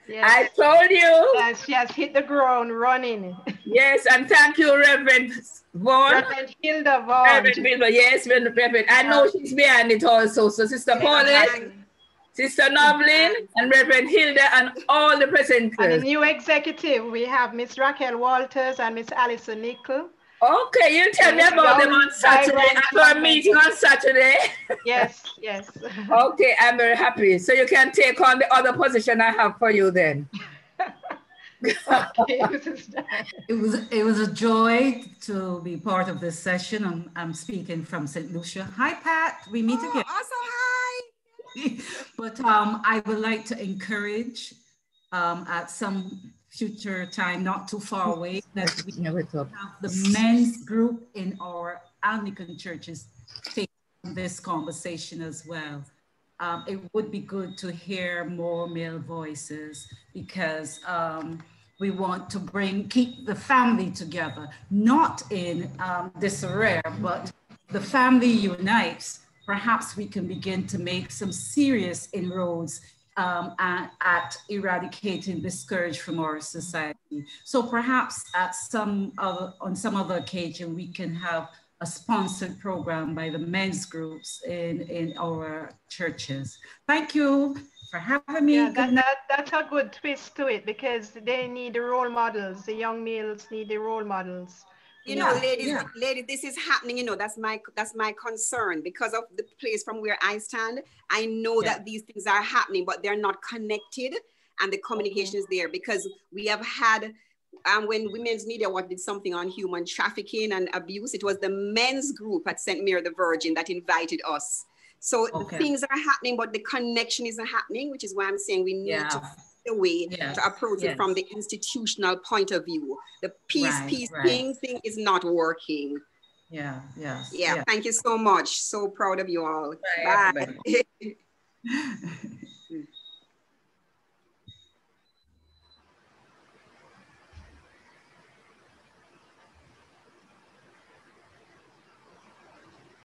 Yes. I told you. Yes, she has hit the ground running. Yes, and thank you, Reverend Vaughn. Reverend Hilda Vaughn. Reverend Hilda, yes, Reverend. I know she's behind it also. So, Sister Paulette, Sister Novlin, and Reverend Hilda, and all the presenters. And the new executive, we have Miss Raquel Walters and Miss Alison Nickel. Okay, you tell me about them on Saturday after our meeting on Saturday. Yes, yes. okay, I'm very happy. So you can take on the other position I have for you then. it was it was a joy to be part of this session. I'm, I'm speaking from St. Lucia. Hi, Pat. We meet oh, again. Also, hi. but um, I would like to encourage um, at some future time, not too far away, that we have the men's group in our Anglican churches take this conversation as well. Um, it would be good to hear more male voices because um, we want to bring, keep the family together, not in um, disarray, but the family unites. Perhaps we can begin to make some serious inroads um, at, at, eradicating the scourge from our society. So perhaps at some other, on some other occasion, we can have a sponsored program by the men's groups in, in our churches. Thank you for having me. Yeah, that, that, that's a good twist to it because they need the role models. The young males need the role models you know, yeah, ladies, yeah. ladies, this is happening. You know, that's my that's my concern because of the place from where I stand. I know yeah. that these things are happening, but they're not connected, and the communication is there because we have had. Um, when Women's Media Watch did something on human trafficking and abuse, it was the men's group at St. Mary the Virgin that invited us. So okay. things are happening, but the connection isn't happening, which is why I'm saying we need to the way yes. to approach yes. it from the institutional point of view. The peace, right, peace right. thing thing is not working. Yeah, yes. Yeah, yeah, thank you so much. So proud of you all. Bye.